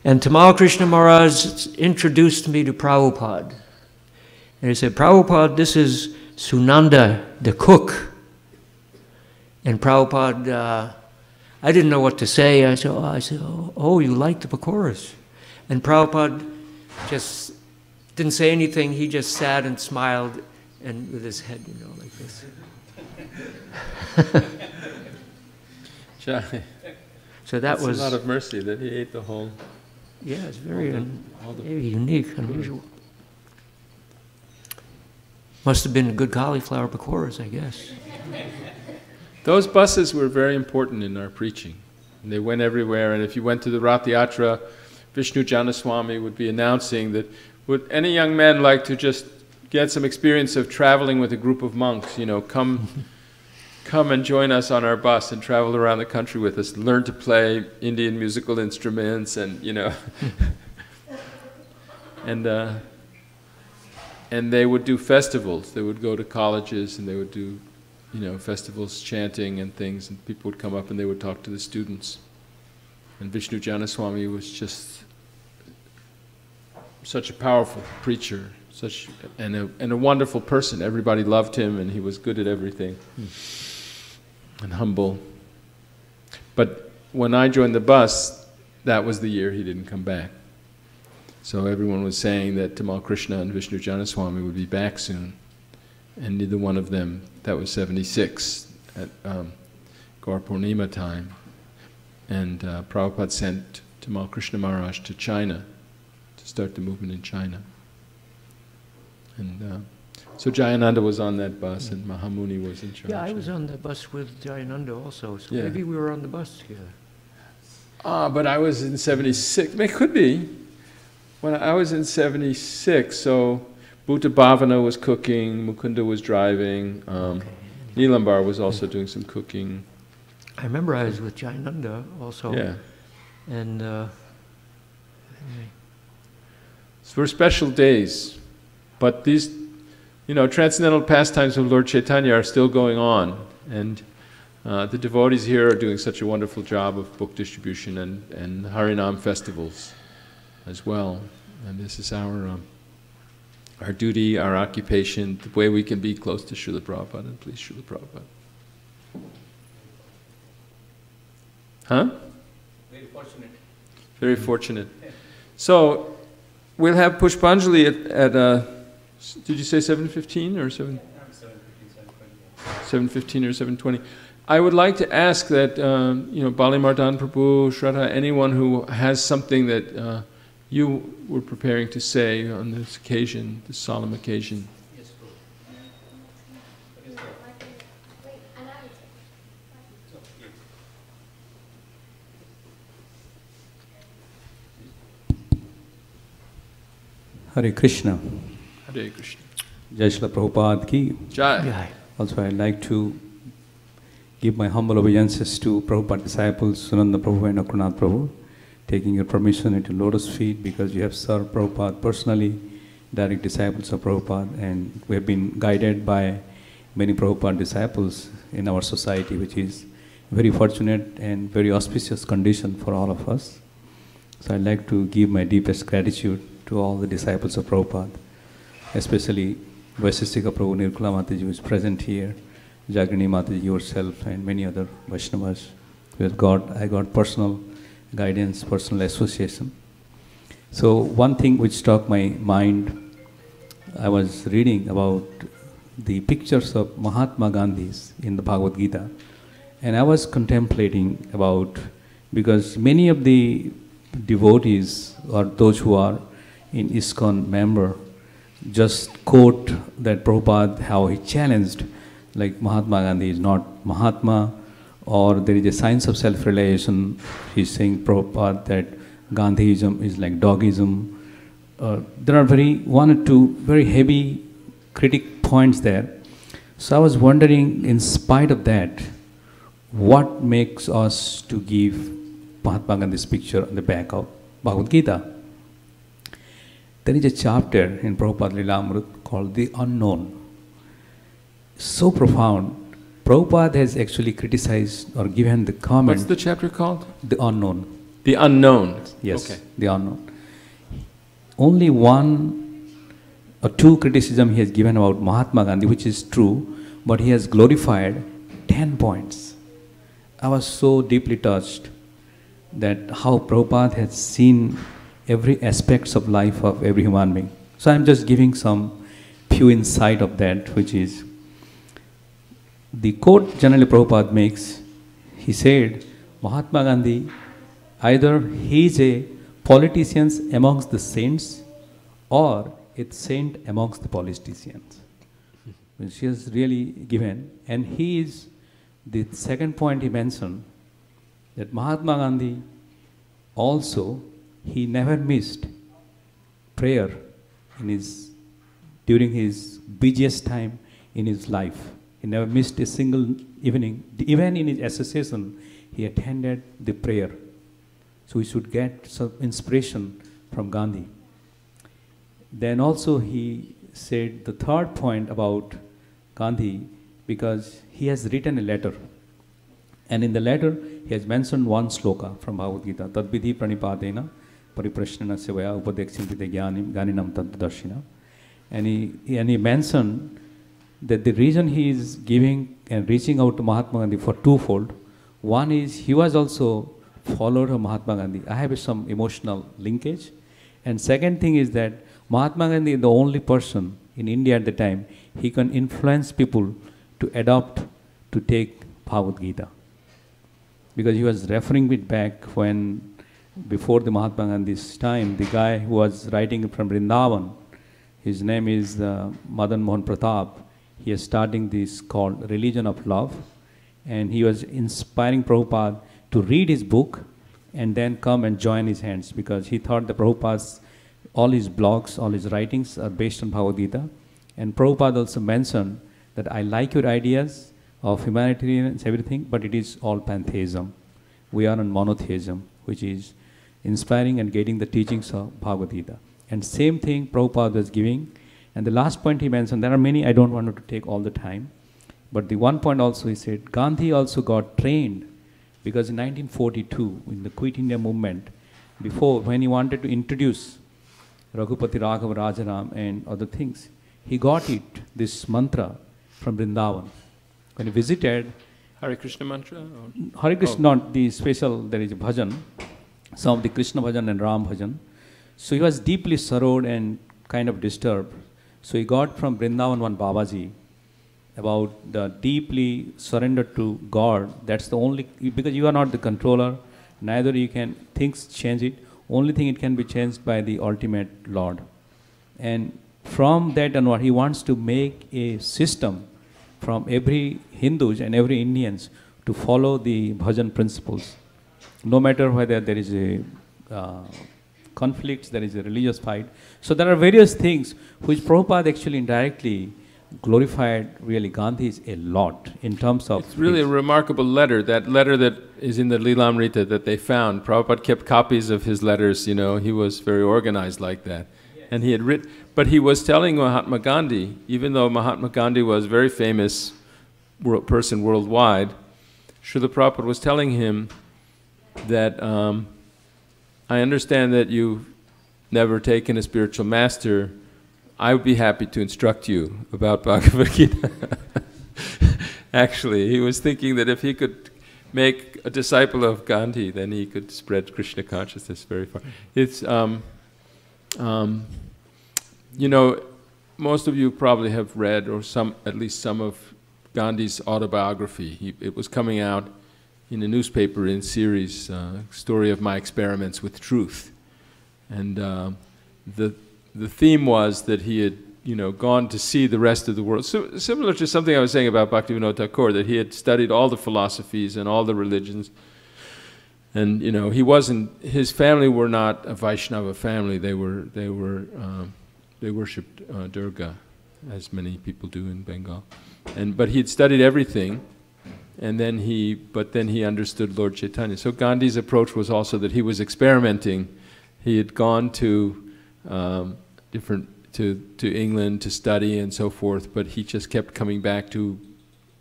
And Tamal Krishna Maharaj introduced me to Prabhupada. And he said, Prabhupada, this is Sunanda, the cook. And Prabhupada, uh, I didn't know what to say. I said, oh, I said, oh, oh you like the pakoras. And Prabhupada just didn't say anything. He just sat and smiled and with his head, you know, like this. so that was a lot of mercy that he ate the whole. Yeah, it's very, the, un, the, very unique, unusual. Must have been a good cauliflower pakoras, I guess. Those buses were very important in our preaching. And they went everywhere, and if you went to the Rath Yatra, Vishnujana Swami would be announcing that would any young man like to just get some experience of traveling with a group of monks? You know, come, come and join us on our bus and travel around the country with us. Learn to play Indian musical instruments, and you know, and uh, and they would do festivals. They would go to colleges and they would do, you know, festivals, chanting and things, and people would come up and they would talk to the students. And Vishnujana Swami was just such a powerful preacher, such and a, and a wonderful person. Everybody loved him, and he was good at everything, hmm. and humble. But when I joined the bus, that was the year he didn't come back. So everyone was saying that Tamal Krishna and Vishnujana Swami would be back soon, and neither one of them. That was '76 at um, Gaur Purnima time, and uh, Prabhupada sent Tamal Krishna Maharaj to China to start the movement in China. And uh, so Jayananda was on that bus, and Mahamuni was in charge. Yeah, I was on the bus with Jayananda also, so Yeah. maybe we were on the bus together. Ah, but I was in '76. It could be. When I was in '76, so Bhuta Bhavana was cooking, Mukunda was driving, um, Okay. Nilambar was also doing some cooking. I remember I was with Jayananda also. Yeah. And uh, So were special days, but these, you know, transcendental pastimes of Lord Chaitanya are still going on, and uh, the devotees here are doing such a wonderful job of book distribution and, and Harinam festivals as well. And this is our um, our duty, our occupation, the way we can be close to Srila Prabhupada and please Srila Prabhupada. Huh? very fortunate. Very fortunate. So we'll have Pushpanjali at, at uh, did you say 7.15 or 7? 7.15 or 7.20. I would like to ask that, um, you know, Bali Mardan Prabhu, Shraddha, anyone who has something that uh, you were preparing to say on this occasion, this solemn occasion. Hare Krishna. Hare Krishna. Jai Shri Prabhupada ki. Jai. Also, I'd like to give my humble obeisances to Prabhupada disciples, Sunanda Prabhu and Akruranath Prabhu, taking your permission into lotus feet because you have served Prabhupada personally, direct disciples of Prabhupada, and we have been guided by many Prabhupada disciples in our society, which is very fortunate and very auspicious condition for all of us. So I'd like to give my deepest gratitude to all the disciples of Prabhupada, especially Vaisesika Prabhu Nirakula Mataji who is present here, Jagrini Mataji yourself and many other Vaishnavas with God. I got personal guidance, personal association. So one thing which struck my mind, I was reading about the pictures of Mahatma Gandhi's in the Bhagavad Gita, and I was contemplating about because many of the devotees or those who are in ISKCON member just quote that Prabhupada how he challenged like Mahatma Gandhi is not Mahatma or there is a science of self-realization he's saying Prabhupada that Gandhiism is like dogism uh, there are very one or two very heavy critic points there so I was wondering in spite of that what makes us to give Mahatma Gandhi's picture on the back of Bhagavad Gita there is a chapter in Prabhupada Lilamrut called The Unknown. So profound. Prabhupada has actually criticized or given the comment, What's the chapter called? The Unknown. The unknown. Yes, Okay. The Unknown. Only one or two criticism he has given about Mahatma Gandhi, which is true, but he has glorified 10 points. I was so deeply touched that how Prabhupada has seen every aspects of life of every human being. So I'm just giving some few insight of that, which is the quote generally Prabhupada makes, he said, Mahatma Gandhi, either he is a politician amongst the saints or a saint amongst the politicians. Which has really given. And he is, the second point he mentioned, that Mahatma Gandhi also, he never missed prayer in his, during his busiest time in his life. He never missed a single evening. Even in his association, he attended the prayer. So we should get some inspiration from Gandhi. Then also he said the third point about Gandhi because he has written a letter And in the letter, he has mentioned one sloka from Bhagavad Gita, Tadvidhi pranipadena pariprashnana sevaya upadekshintite jnanim ganinam taddarshina. And he, and he mentioned that the reason he is giving and reaching out to Mahatma Gandhi for twofold. One is he was also followed Mahatma Gandhi. I have some emotional linkage. And second thing is that Mahatma Gandhi is the only person in India at the time, he can influence people to adopt, to take Bhagavad Gita. Because he was referring it back when, before the Mahatma Gandhi's time, the guy who was writing from Vrindavan, his name is uh, Madan Mohan Pratap, he is starting this called Religion of Love, and he was inspiring Prabhupada to read his book and then come and join his hands because he thought the Prabhupada's all his blogs, all his writings are based on Bhagavad Gita. And Prabhupada also mentioned that I like your ideas of humanitarian and everything, but it is all pantheism. We are on monotheism, which is inspiring and getting the teachings of Bhagavad Gita. And same thing Prabhupada was giving. And the last point he mentioned, there are many, I don't want to take all the time. But the one point also he said, Gandhi also got trained because in 1942, in the Quit India movement, before when he wanted to introduce Raghupati Raghav Rajaram and other things. He got it, this mantra from Vrindavan. When he visited, Hare Krishna mantra? Or? Hare Krishna, oh. not the special, there is a bhajan, some of the Krishna bhajan and Ram bhajan. So he was deeply sorrowed and kind of disturbed. So he got from Vrindavan one Babaji about the deeply surrendered to God. That's the only, because you are not the controller, neither you can, things change it. Only thing it can be changed by the ultimate Lord. And from that onward, he wants to make a system from every Hindus and every Indians to follow the bhajan principles. No matter whether there is a uh, conflict, there is a religious fight. So there are various things which Prabhupada actually indirectly glorified really Gandhi's a lot in terms of. It's really a remarkable letter. That letter that is in the Lilamrita that they found. Prabhupada kept copies of his letters. You know, he was very organized like that, yes. and he had written. But he was telling Mahatma Gandhi, even though Mahatma Gandhi was a very famous world, person worldwide, Srila Prabhupada was telling him that um, I understand that you've never taken a spiritual master I would be happy to instruct you about Bhagavad Gita. Actually, he was thinking that if he could make a disciple of Gandhi, then he could spread Krishna consciousness very far. It's, um, um, you know, most of you probably have read, or some, at least some of Gandhi's autobiography. He, it was coming out in a newspaper in series, uh, story of my experiments with truth, and uh, the the theme was that he had you know, gone to see the rest of the world. So, similar to something I was saying about Bhaktivinoda Thakur, that he had studied all the philosophies and all the religions. And, you know, he wasn't, his family were not a Vaishnava family. They were, they were, um, they worshipped uh, Durga, as many people do in Bengal. And, but he had studied everything, and then he, but then he understood Lord Chaitanya. So Gandhi's approach was also that he was experimenting. He had gone to, um, different to, to England to study and so forth, but he just kept coming back to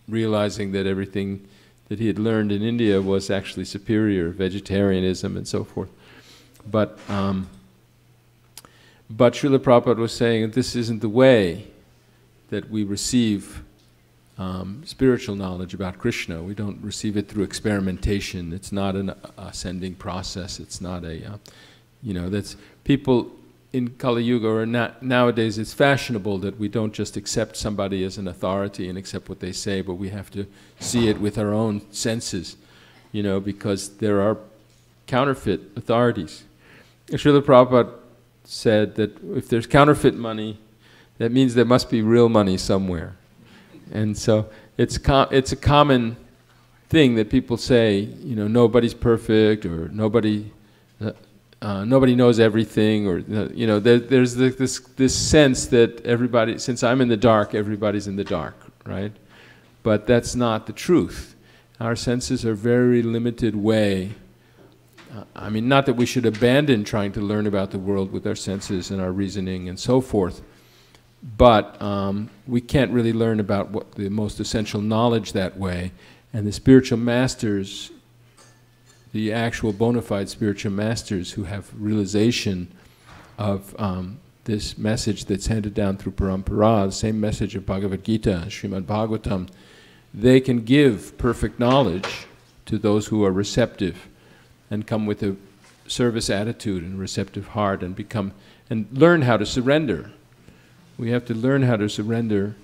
realizing that everything that he had learned in India was actually superior, vegetarianism and so forth. But, um, but Srila Prabhupada was saying that this isn't the way that we receive um, spiritual knowledge about Krishna. We don't receive it through experimentation. It's not an ascending process. It's not a, uh, you know, that's people in Kali Yuga or na nowadays it's fashionable that we don't just accept somebody as an authority and accept what they say, but we have to see it with our own senses, you know, because there are counterfeit authorities. Srila Prabhupada said that if there's counterfeit money, that means there must be real money somewhere. And so it's, it's a common thing that people say, you know, nobody's perfect or nobody, uh, uh, nobody knows everything, or you know, there, there's this this sense that everybody, since I'm in the dark, everybody's in the dark, right? But that's not the truth. Our senses are very limited way. Uh, I mean, not that we should abandon trying to learn about the world with our senses and our reasoning and so forth, but um, we can't really learn about what the most essential knowledge that way. And the spiritual masters, the actual bona fide spiritual masters who have realization of um, this message that's handed down through parampara, the same message of Bhagavad Gita, Srimad Bhagavatam, they can give perfect knowledge to those who are receptive and come with a service attitude and receptive heart and become and learn how to surrender. We have to learn how to surrender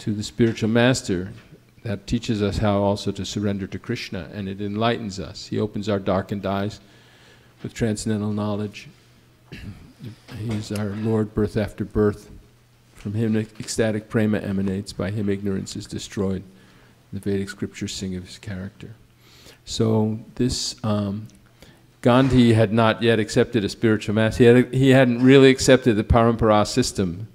to the spiritual master. That teaches us how also to surrender to Krishna and it enlightens us. He opens our darkened eyes with transcendental knowledge. He's our Lord, birth after birth. From him, ecstatic prema emanates. By him, ignorance is destroyed. The Vedic scriptures sing of his character. So, this um, Gandhi had not yet accepted a spiritual master. He, had, he hadn't really accepted the parampara system,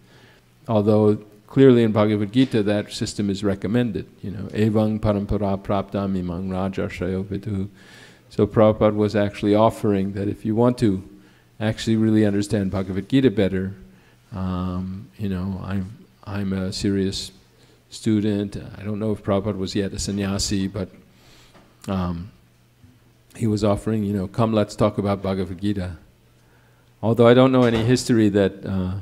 although clearly in Bhagavad Gita that system is recommended. You know, evang parampara praptam imang raja vidu. So Prabhupada was actually offering that if you want to actually really understand Bhagavad Gita better, um, you know, I'm, I'm a serious student. I don't know if Prabhupada was yet a sannyasi, but um, he was offering, you know, come let's talk about Bhagavad Gita. Although I don't know any history that, uh,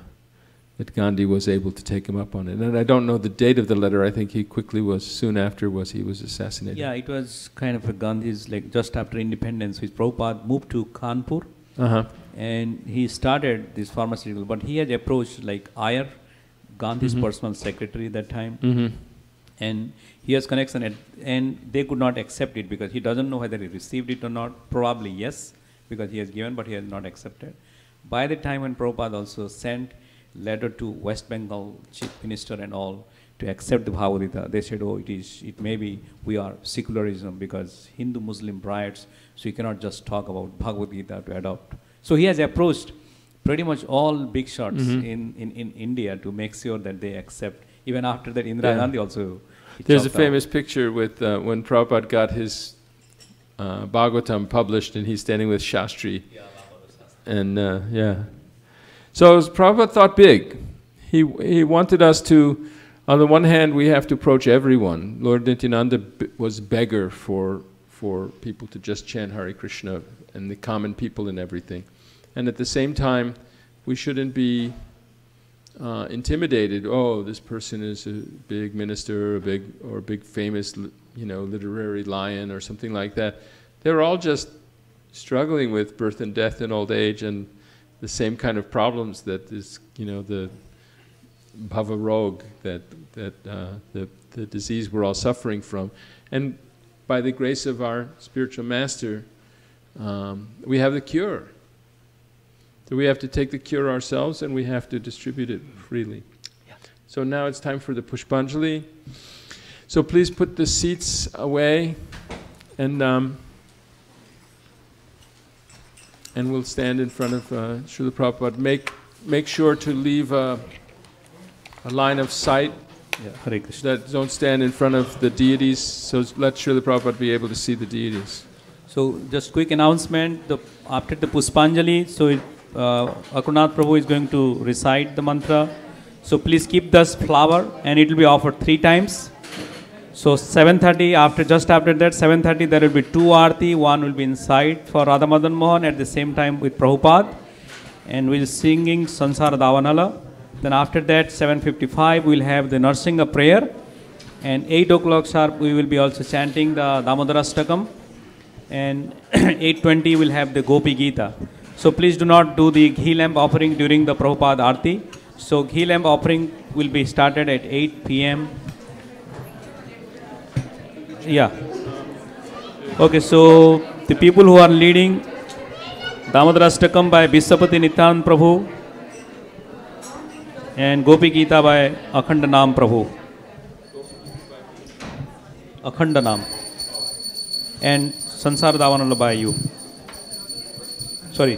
that Gandhi was able to take him up on it. And I don't know the date of the letter. I think he quickly was, soon after was he was assassinated. Yeah, it was kind of a Gandhi's, like just after independence, which Prabhupada moved to Kanpur. Uh-huh. And he started this pharmaceutical, but he had approached like Iyer, Gandhi's mm-hmm. personal secretary at that time. Mm-hmm. And he has connection at, and they could not accept it because he doesn't know whether he received it or not. Probably yes, because he has given, but he has not accepted. By the time when Prabhupada also sent letter to West Bengal chief minister and all to accept the Bhagavad Gita, they said, oh, it is, it may be we are secularism because Hindu-Muslim brides, so you cannot just talk about Bhagavad Gita to adopt. So he has approached pretty much all big shots mm-hmm. in, in, in India to make sure that they accept. Even after that, Indira yeah. Gandhi also there's a famous out. picture with uh, when Prabhupada got his uh, Bhagavatam published, and he's standing with Shastri. And uh, yeah, so Prabhupada thought big. He he wanted us to, on the one hand, we have to approach everyone. Lord Nityananda was beggar for for people to just chant Hare Krishna and the common people and everything, and at the same time, we shouldn't be uh, intimidated. Oh, this person is a big minister, a big or a big famous, you know, literary lion or something like that. They're all just struggling with birth and death and old age and the same kind of problems that is, you know, the bhava rog that that uh, the the disease we're all suffering from, and by the grace of our spiritual master, um, we have the cure. So we have to take the cure ourselves and we have to distribute it freely. Yeah. So now it's time for the Pushpanjali. So please put the seats away and um, and we'll stand in front of uh, Srila Prabhupada. Make, make sure to leave a, a line of sight yeah, that don't stand in front of the deities, so let Srila Prabhupada be able to see the deities. So just quick announcement, the, after the Puspanjali, so it, uh, Akruranath Prabhu is going to recite the mantra. So please keep this flower and it will be offered three times. So 7.30, after just after that, 7.30, there will be two arti. One will be inside for Radha Madan Mohan at the same time with Prabhupada. And we'll singing Sansara Davanala. Then after that, 7.55, we'll have the Narsinga prayer. And 8 o'clock sharp, we will be also chanting the Damodarastakam. And 8.20, we'll have the Gopi Gita. So please do not do the ghee lamp offering during the Prabhupada Aarti. So ghee lamp offering will be started at 8 p.m. Yeah. Okay, so the people who are leading Damodarastakam by Bisapati Nityan Prabhu and Gopi Gita by Akhandanam Prabhu. Akhandanam. And Sansar Davanala by you. Sorry.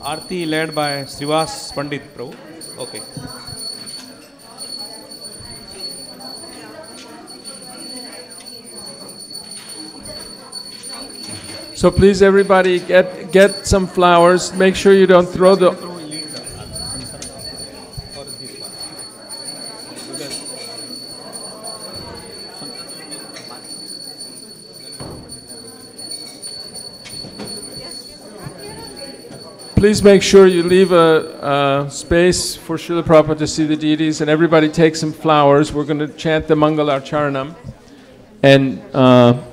Aarti led by Srivas Pandit Prabhu. Okay. So please, everybody, get get some flowers. Make sure you don't throw the. Please make sure you leave a, a space for Srila Prabhupada to see the deities, and everybody take some flowers. We're going to chant the Mangalacharanam. And. Uh,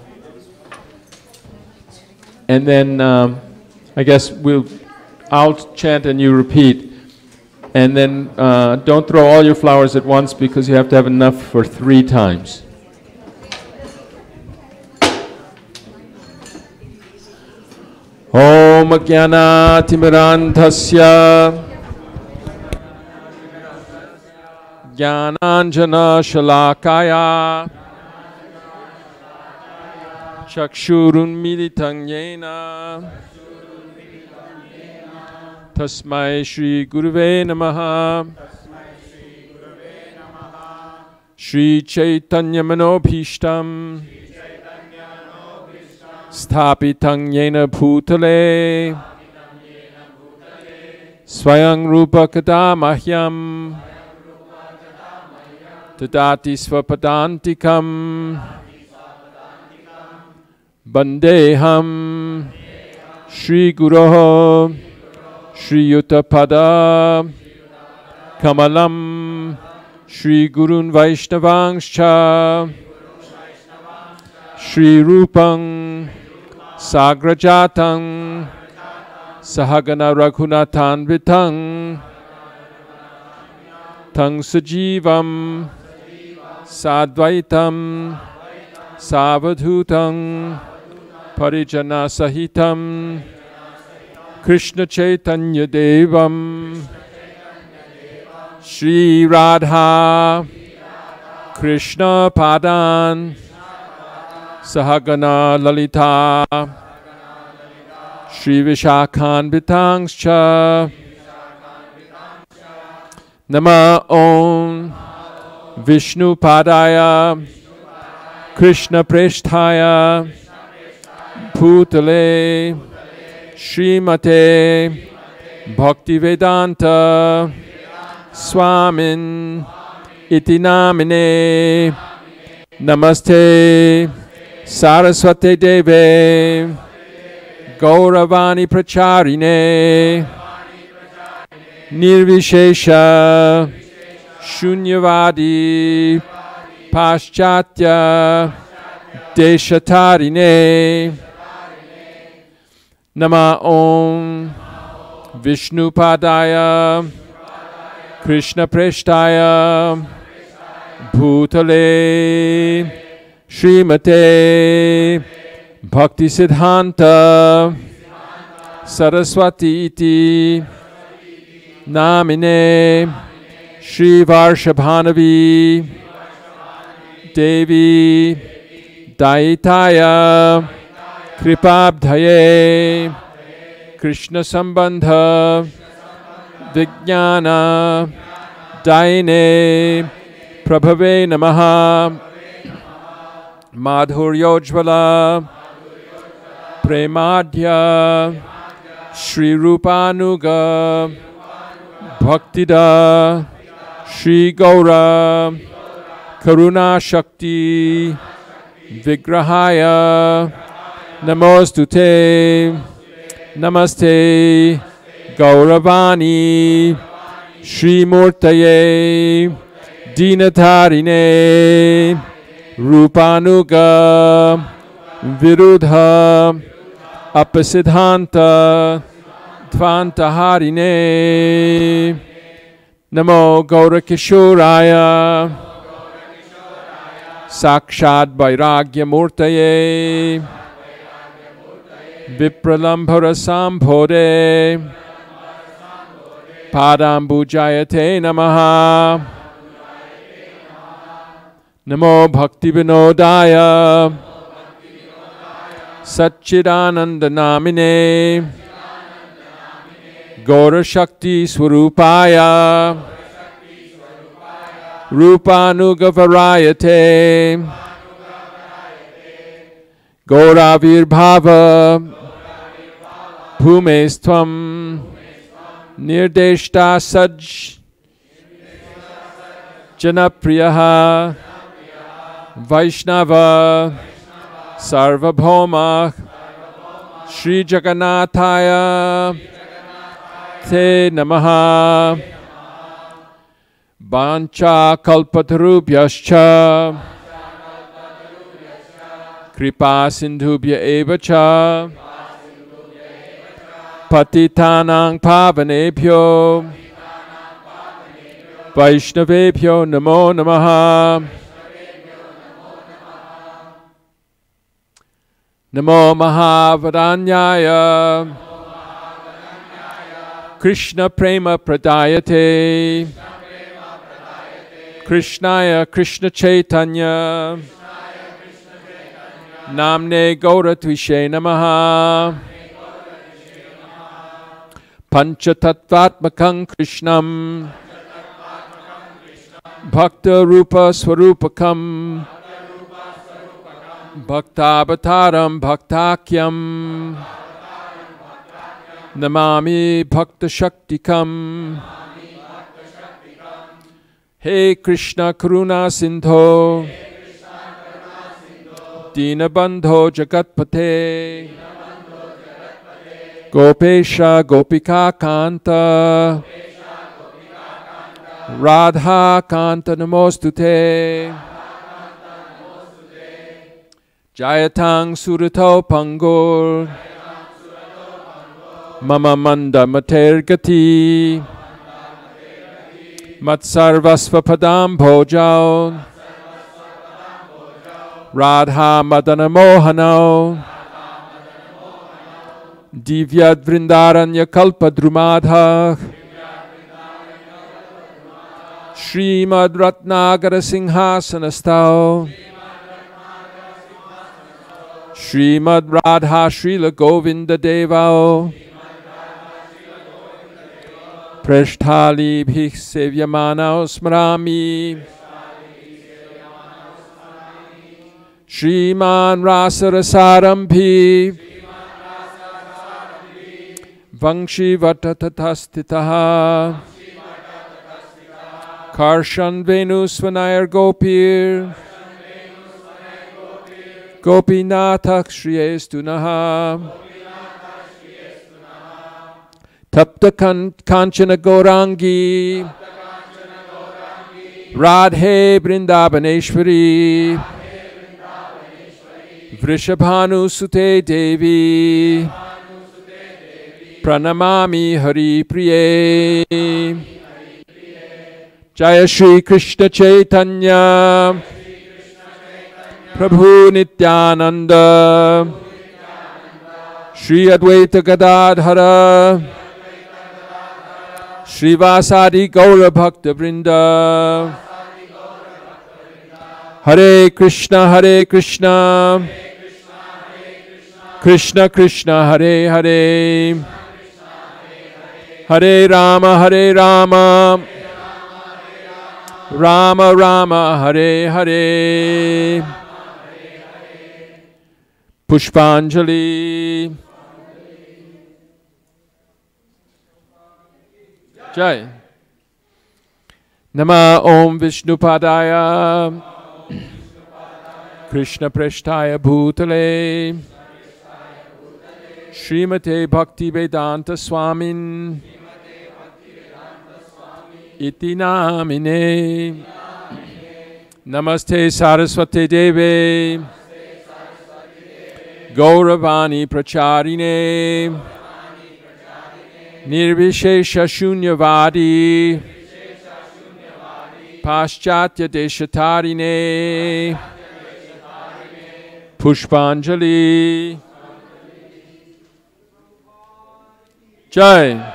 and then um, I guess we'll I'll chant and you repeat, and then uh, don't throw all your flowers at once because you have to have enough for three times. ॐ ज्ञानातिमिरान्धस्य ज्ञानाञ्जनशलाकाया चक्षुरुन्मिलितं येन। तस्मै श्रीगुरुवे नमः। श्रीचैतन्यमनोभीष्टम् स्थापितं येन भूतले। स्वयं रूपकदा मह्यं। ददाति स्वपदान्तिकं वन्देऽहं श्रीगुरोः श्रीयुतपदा कमलं श्रीगुरून् वैष्णवांश्च श्रीरूपं साग्रजातं सहगनरघुनाथान्वितं तं सजीवं साद्वैतं सावधूतं परिजनसहितं कृष्णचैतन्यदेवं श्रीराधा कृष्णपादान् सहगना ललिता श्रीविशाखान्वितांश्च नमः ॐ विष्णुपादाय कृष्णप्रेष्ठाय भूतले श्रीमते भक्तिवेदान्त स्वामिन् इति नामिने नमस्ते Saraswati Deve Gauravani Pracharine Nirvishesha Shunyavadi Paschatya Deshatarine Nama Om Vishnu Padaya Krishna Preshtaya Bhutale Srimate Bhakti Siddhanta Saraswati iti Namine Shri Varshabhanavi Devi Daitaya कृपाब्धये। कृष्णसम्बन्ध विज्ञान डायने प्रभवे नमः। माधुर्योज्ज्वला प्रेमाढ्य श्रीरूपानुग भक्तिदा श्रीगौर करुणाशक्ति विग्रहाय Namostute Namaste Gauravani Shri Murtaye Dinatarine Rupanuga Virudha Apasiddhanta Dvantaharine Namo Gaurakishoraya Sakshad Vairagya Murtaye विप्रलम्भरसाम्भोरे। पादाम्बुजायते नम। नमो भक्तिविनोदाय। सच्चिदानन्दनामिने। गौरशक्तिस्वरूपाय। रूपानुगवरायते। गौराविर्भाव भूमेस्त्वं निर्देष्टा सज् जनप्रियः वैष्णव सार्वभौम श्रीजगन्नाथाय ते नमः वाञ्छाकल्पतरुभ्यश्च Kripa sindhubhya eva cha. Patitanang pavanebhyo. Vaishnavebhyo namo namaha. Namo Mahavadanyaya. Krishna Prema Pradayate. Krishnaya Krishna Chaitanya. Namne Gaura Tvishe Namaha. Panchatattvatmakang Krishnam. Bhakta Rupa Swarupakam. Bhaktavataram Bhaktakyam Namami Bhakta Hey Krishna Karuna Sindho Dinabandho Jagatpate Gopesha Gopika Kanta Radha Kanta Namostute Jayatang Surato Pangol Mama Manda Matergati Matsarvasva Padam Bhojao Radha Madana Mohano Divyad Vrindaranya Kalpa Drumadha Srimad Ratnagara Singhasanastao Srimad Radha Srila Govinda Devao Prasthali Bhik Sevyamanao Smrami Shriman श्रीमान रासरसारंभी वंशीवट तथा स्थित कर्षण वेणुस्वनायर गोपीर गोपीनाथ श्रियस्तु तप्त कांचन Gaurangi Radhe Vrindavaneshwari Devi Pranamami Hari Priye Jaya Shri Krishna Chaitanya Prabhu Nityananda Shri Advaita Gadadhara Hare Krishna Hare Krishna. Krishna Krishna Hare Hare. Hare Rama Hare Rama. Rama Rama Hare Hare. Pushpanjali. Jai. Nama Om Vishnupadaya Krishna कृष्णपृष्ठाय भूतले श्रीमते भक्तिवेदान्तस्वामिन् इति नामिने नमस्ते सारस्वते देवे गौरवाणी प्रचारिणे निर्विशेषशून्यवादी पाश्चात्यदेशधारिणे Nirvishesha Shunyavadi Paschatya Deshatarine Pushpanjali Jai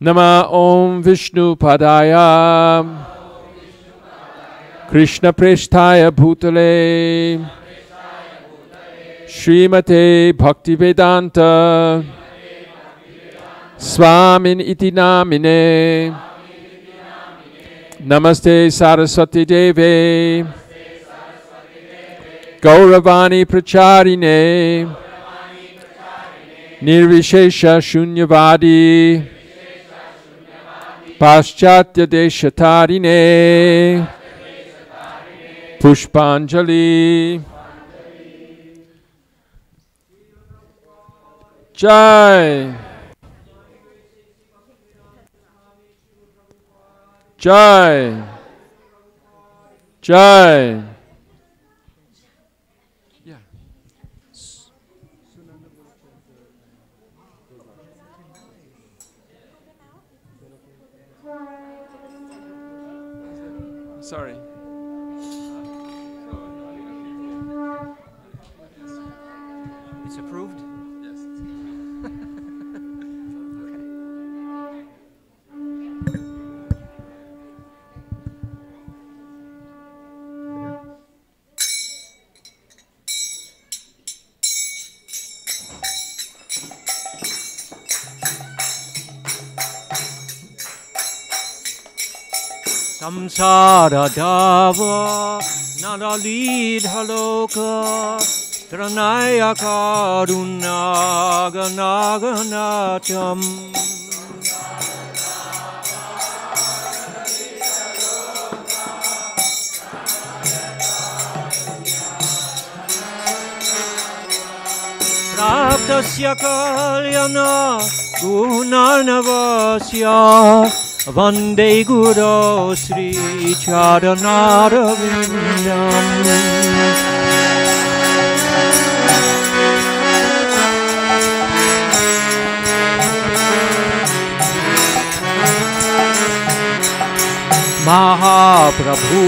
Nama Om Vishnu Padaya Krishna Presthaya Bhutale Srimate Bhaktivedanta Swamin iti namine Namaste Saraswati Deve Gauravani Pracharine, Nirvishesha Shunyavadi, Paschatya Deshatarine, Pushpanjali, Jai, Jai, Jai. Samsaradava Nalalidhaloka Tranaya Karunaganaganacham Praptasya kalyana gunarnavasya Vande Guru Sri Charanaravinam Mahaprabhu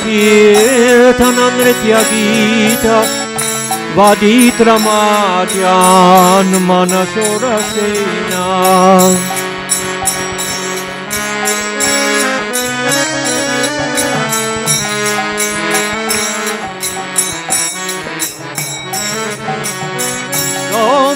Kirtana Nritya Gita Vaditramadyan Manasorasena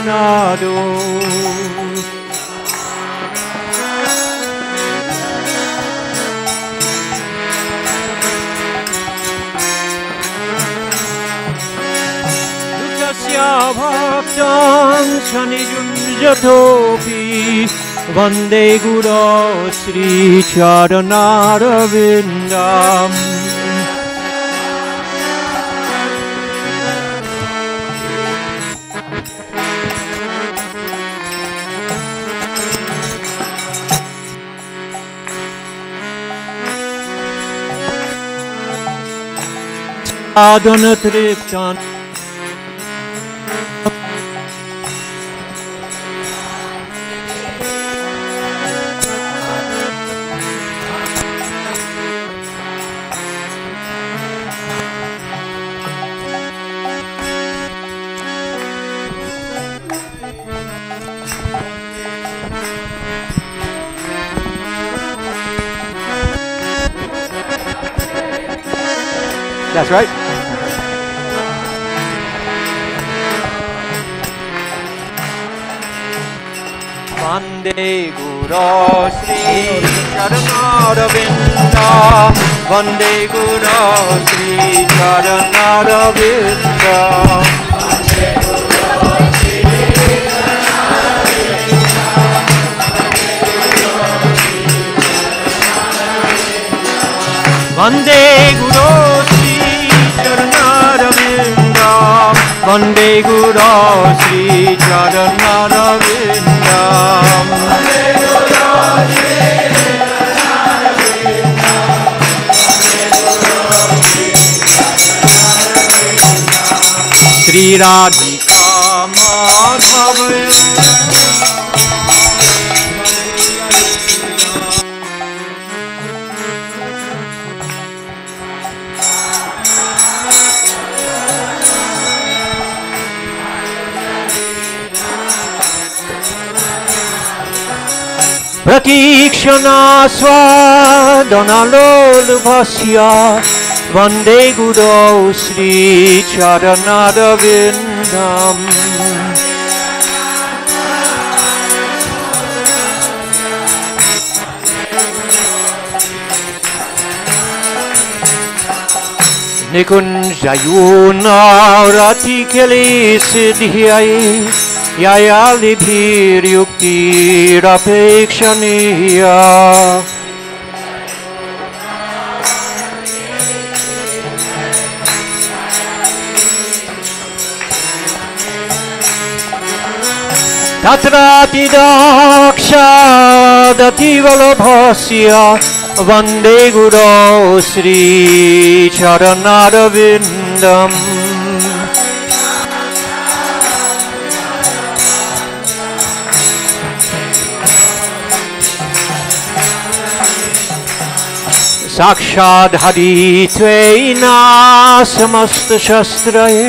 Charanarvindam Sri Vigraharadhana Nityanana Sringaratanman Nado Charanarvindam Triptan That's right. Vande Guru Sri Charanaravinda. Vande Guru Sri Charanaravinda. Vande Guru Sri Charanaravinda. Vande Guru Sri Charanaravinda Radhika Madhav. प्रतीक्षणास्वादनालोलुभस्य Vande Guru Sri Charanada Vindam. Nikunjayuna Rati kele Siddhiyai Yaya Libhir Yukti Rapekshaniyah तत्रापि दाक्षादतिवलभस्य वंदे गुरो श्रीचरणारविन्दम्। साक्षाद् हरित्वेना समस्तशस्त्रये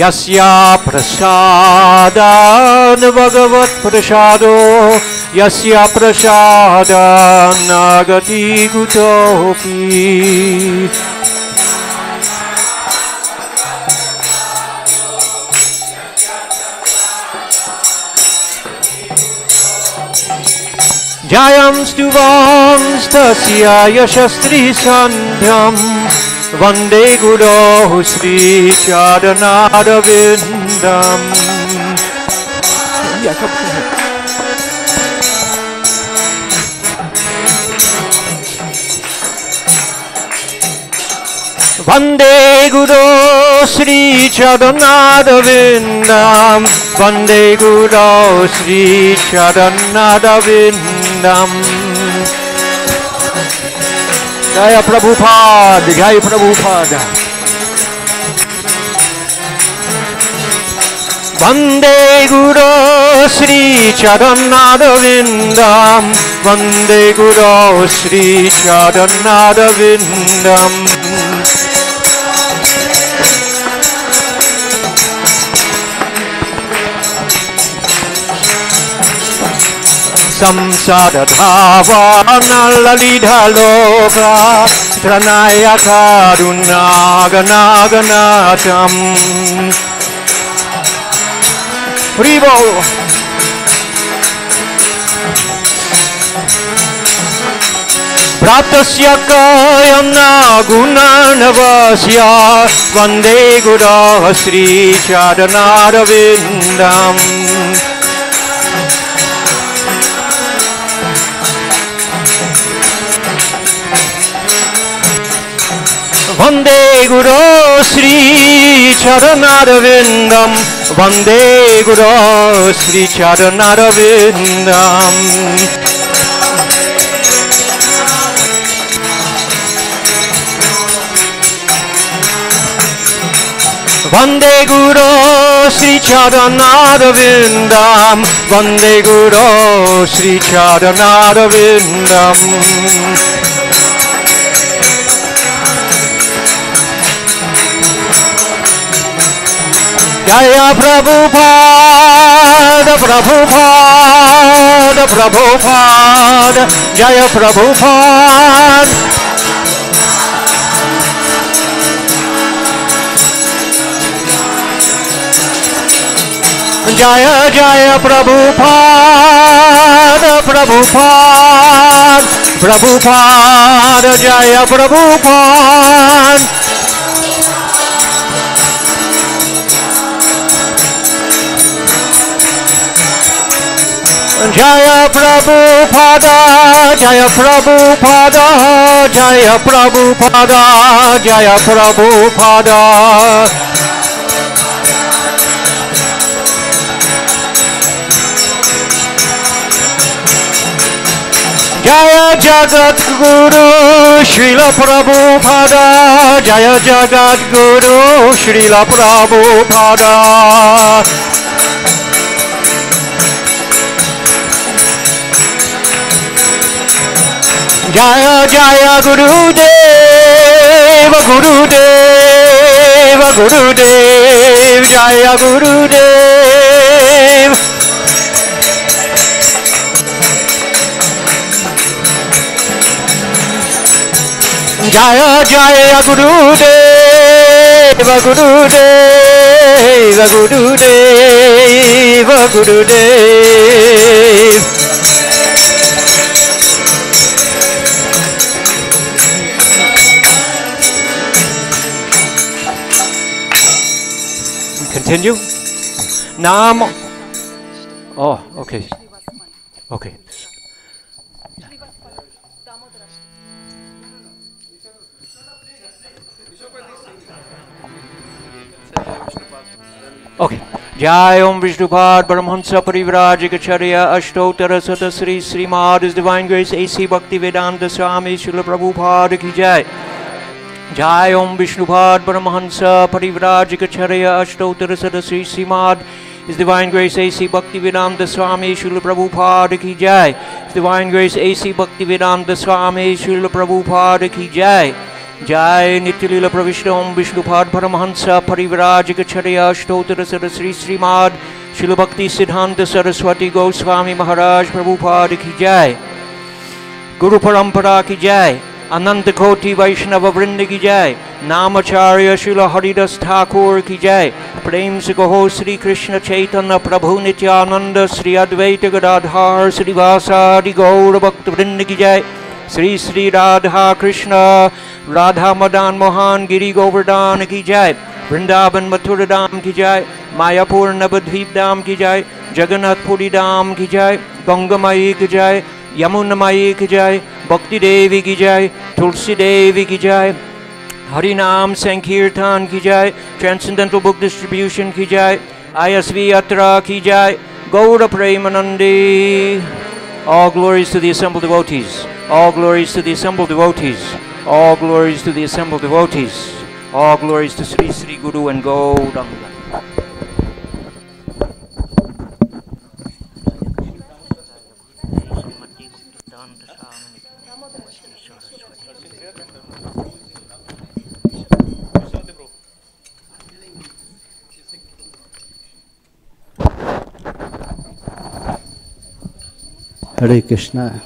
यस्या प्रसादान् भगवत्प्रसादो यस्य प्रसादान्नागति कुतोऽपि जयं स्तुवांस्तस्य यशस्त्रीसन्ध्यम्। Vande Guru Sri Charanada Vindam. Yeah, come here. Vande Guru Sri Charanada Vindam. Vande Guru Sri Charanada Vindam. जय प्रभु पद जय प्रभु पद। विंदम। वंदे गुरु श्री गुरो विंदम। संसारधावानललिढलोका त्रनाय कारुणागनागनाथम् हरिबो प्राप्तस्य कायं न गुणानवस्य वन्दे गुरः श्रीचरणारविन्दम् वन्दे गुरो श्रीचरणारविन्दम् वन्दे गुरो श्रीचरणारविन्दम् वन्दे गुरो श्रीचरणारविन्दम् वन्दे गुरो श्रीचरणारविन्दम् जय జయ ప్రభుపాద ప్రభుపాద ప్రభుపాద జయ ప్రభుపాద జయ జయ ప్రభుపాద ప్రభుపాద ప్రభుపాద జయ Prabhupada Jaya Prabhupada, Jaya Prabhupada, Jaya Prabhupada, Jaya Prabhupada. Jaya Jagat Guru, Srila Prabhupada, Jaya Jagat Guru, Srila Prabhupada. जय जय गुरुदेव गुरुदेव गुरुदेव जय गुरुदेव। जय जय गुरुदेव गुरुदेव गुरुदेव गुरुदेव। Continue. Nam. Oh, okay. Okay. Okay. Jai Om Vishnupad Paramhansa Parivrajakacharya Ashtottara Sata Sri Srimad His Divine Grace A.C. Bhaktivedanta Swami Srila Prabhupada Ki Jai. जय ओम विष्णु भट ब्रह्मंस परिवराज कचरय अष्टोतर सदसी सीमाद इस डिवाइन ग्रेस ए भक्ति विराम द स्वामी शूल प्रभु फाड़ की जय। इस डिवाइन ग्रेस ए भक्ति विराम द स्वामी शूल प्रभु फाड़ की जय। जय नित्य लील प्रविष्ट ओम विष्णु भट ब्रह्मंस परिवराज कचरय अष्टोतर सर श्री श्रीमाद। शिल भक्ति सिद्धांत सरस्वती गोस्वामी महाराज प्रभु फाड़ की जय। गुरु परंपरा की जय। अनंत कोटि वैष्णव वृंद की जय। नामाचार्य शिल हरिदास ठाकुर की जय। प्रेम से कहो श्री कृष्ण चैतन्य प्रभु नित्यानंद श्री अद्वैत गदाधार श्रीवासादि गौर भक्त वृंद की जय। श्री श्री राधा कृष्ण राधा मदान मोहन गिरी गोवर्धन की जय। वृंदावन मथुर धाम की जय। मायापुर नवद्वीप धाम की जय। जगन्नाथपुरी धाम की जय। गंगमयी की जय। यमुनमयी की जय भक्ति देवी की जय तुलसी देवी की जय हरिनाम संकीर्तन की जय ट्रांसेंडेंटल बुक डिस्ट्रीब्यूशन की जय ISV यात्रा की जय गौर Premanandi All glories to the assembled devotees. All glories to the assembled devotees. All glories to the assembled devotees. All glories to Sri Sri Guru and Gauranga. Hare Krishna.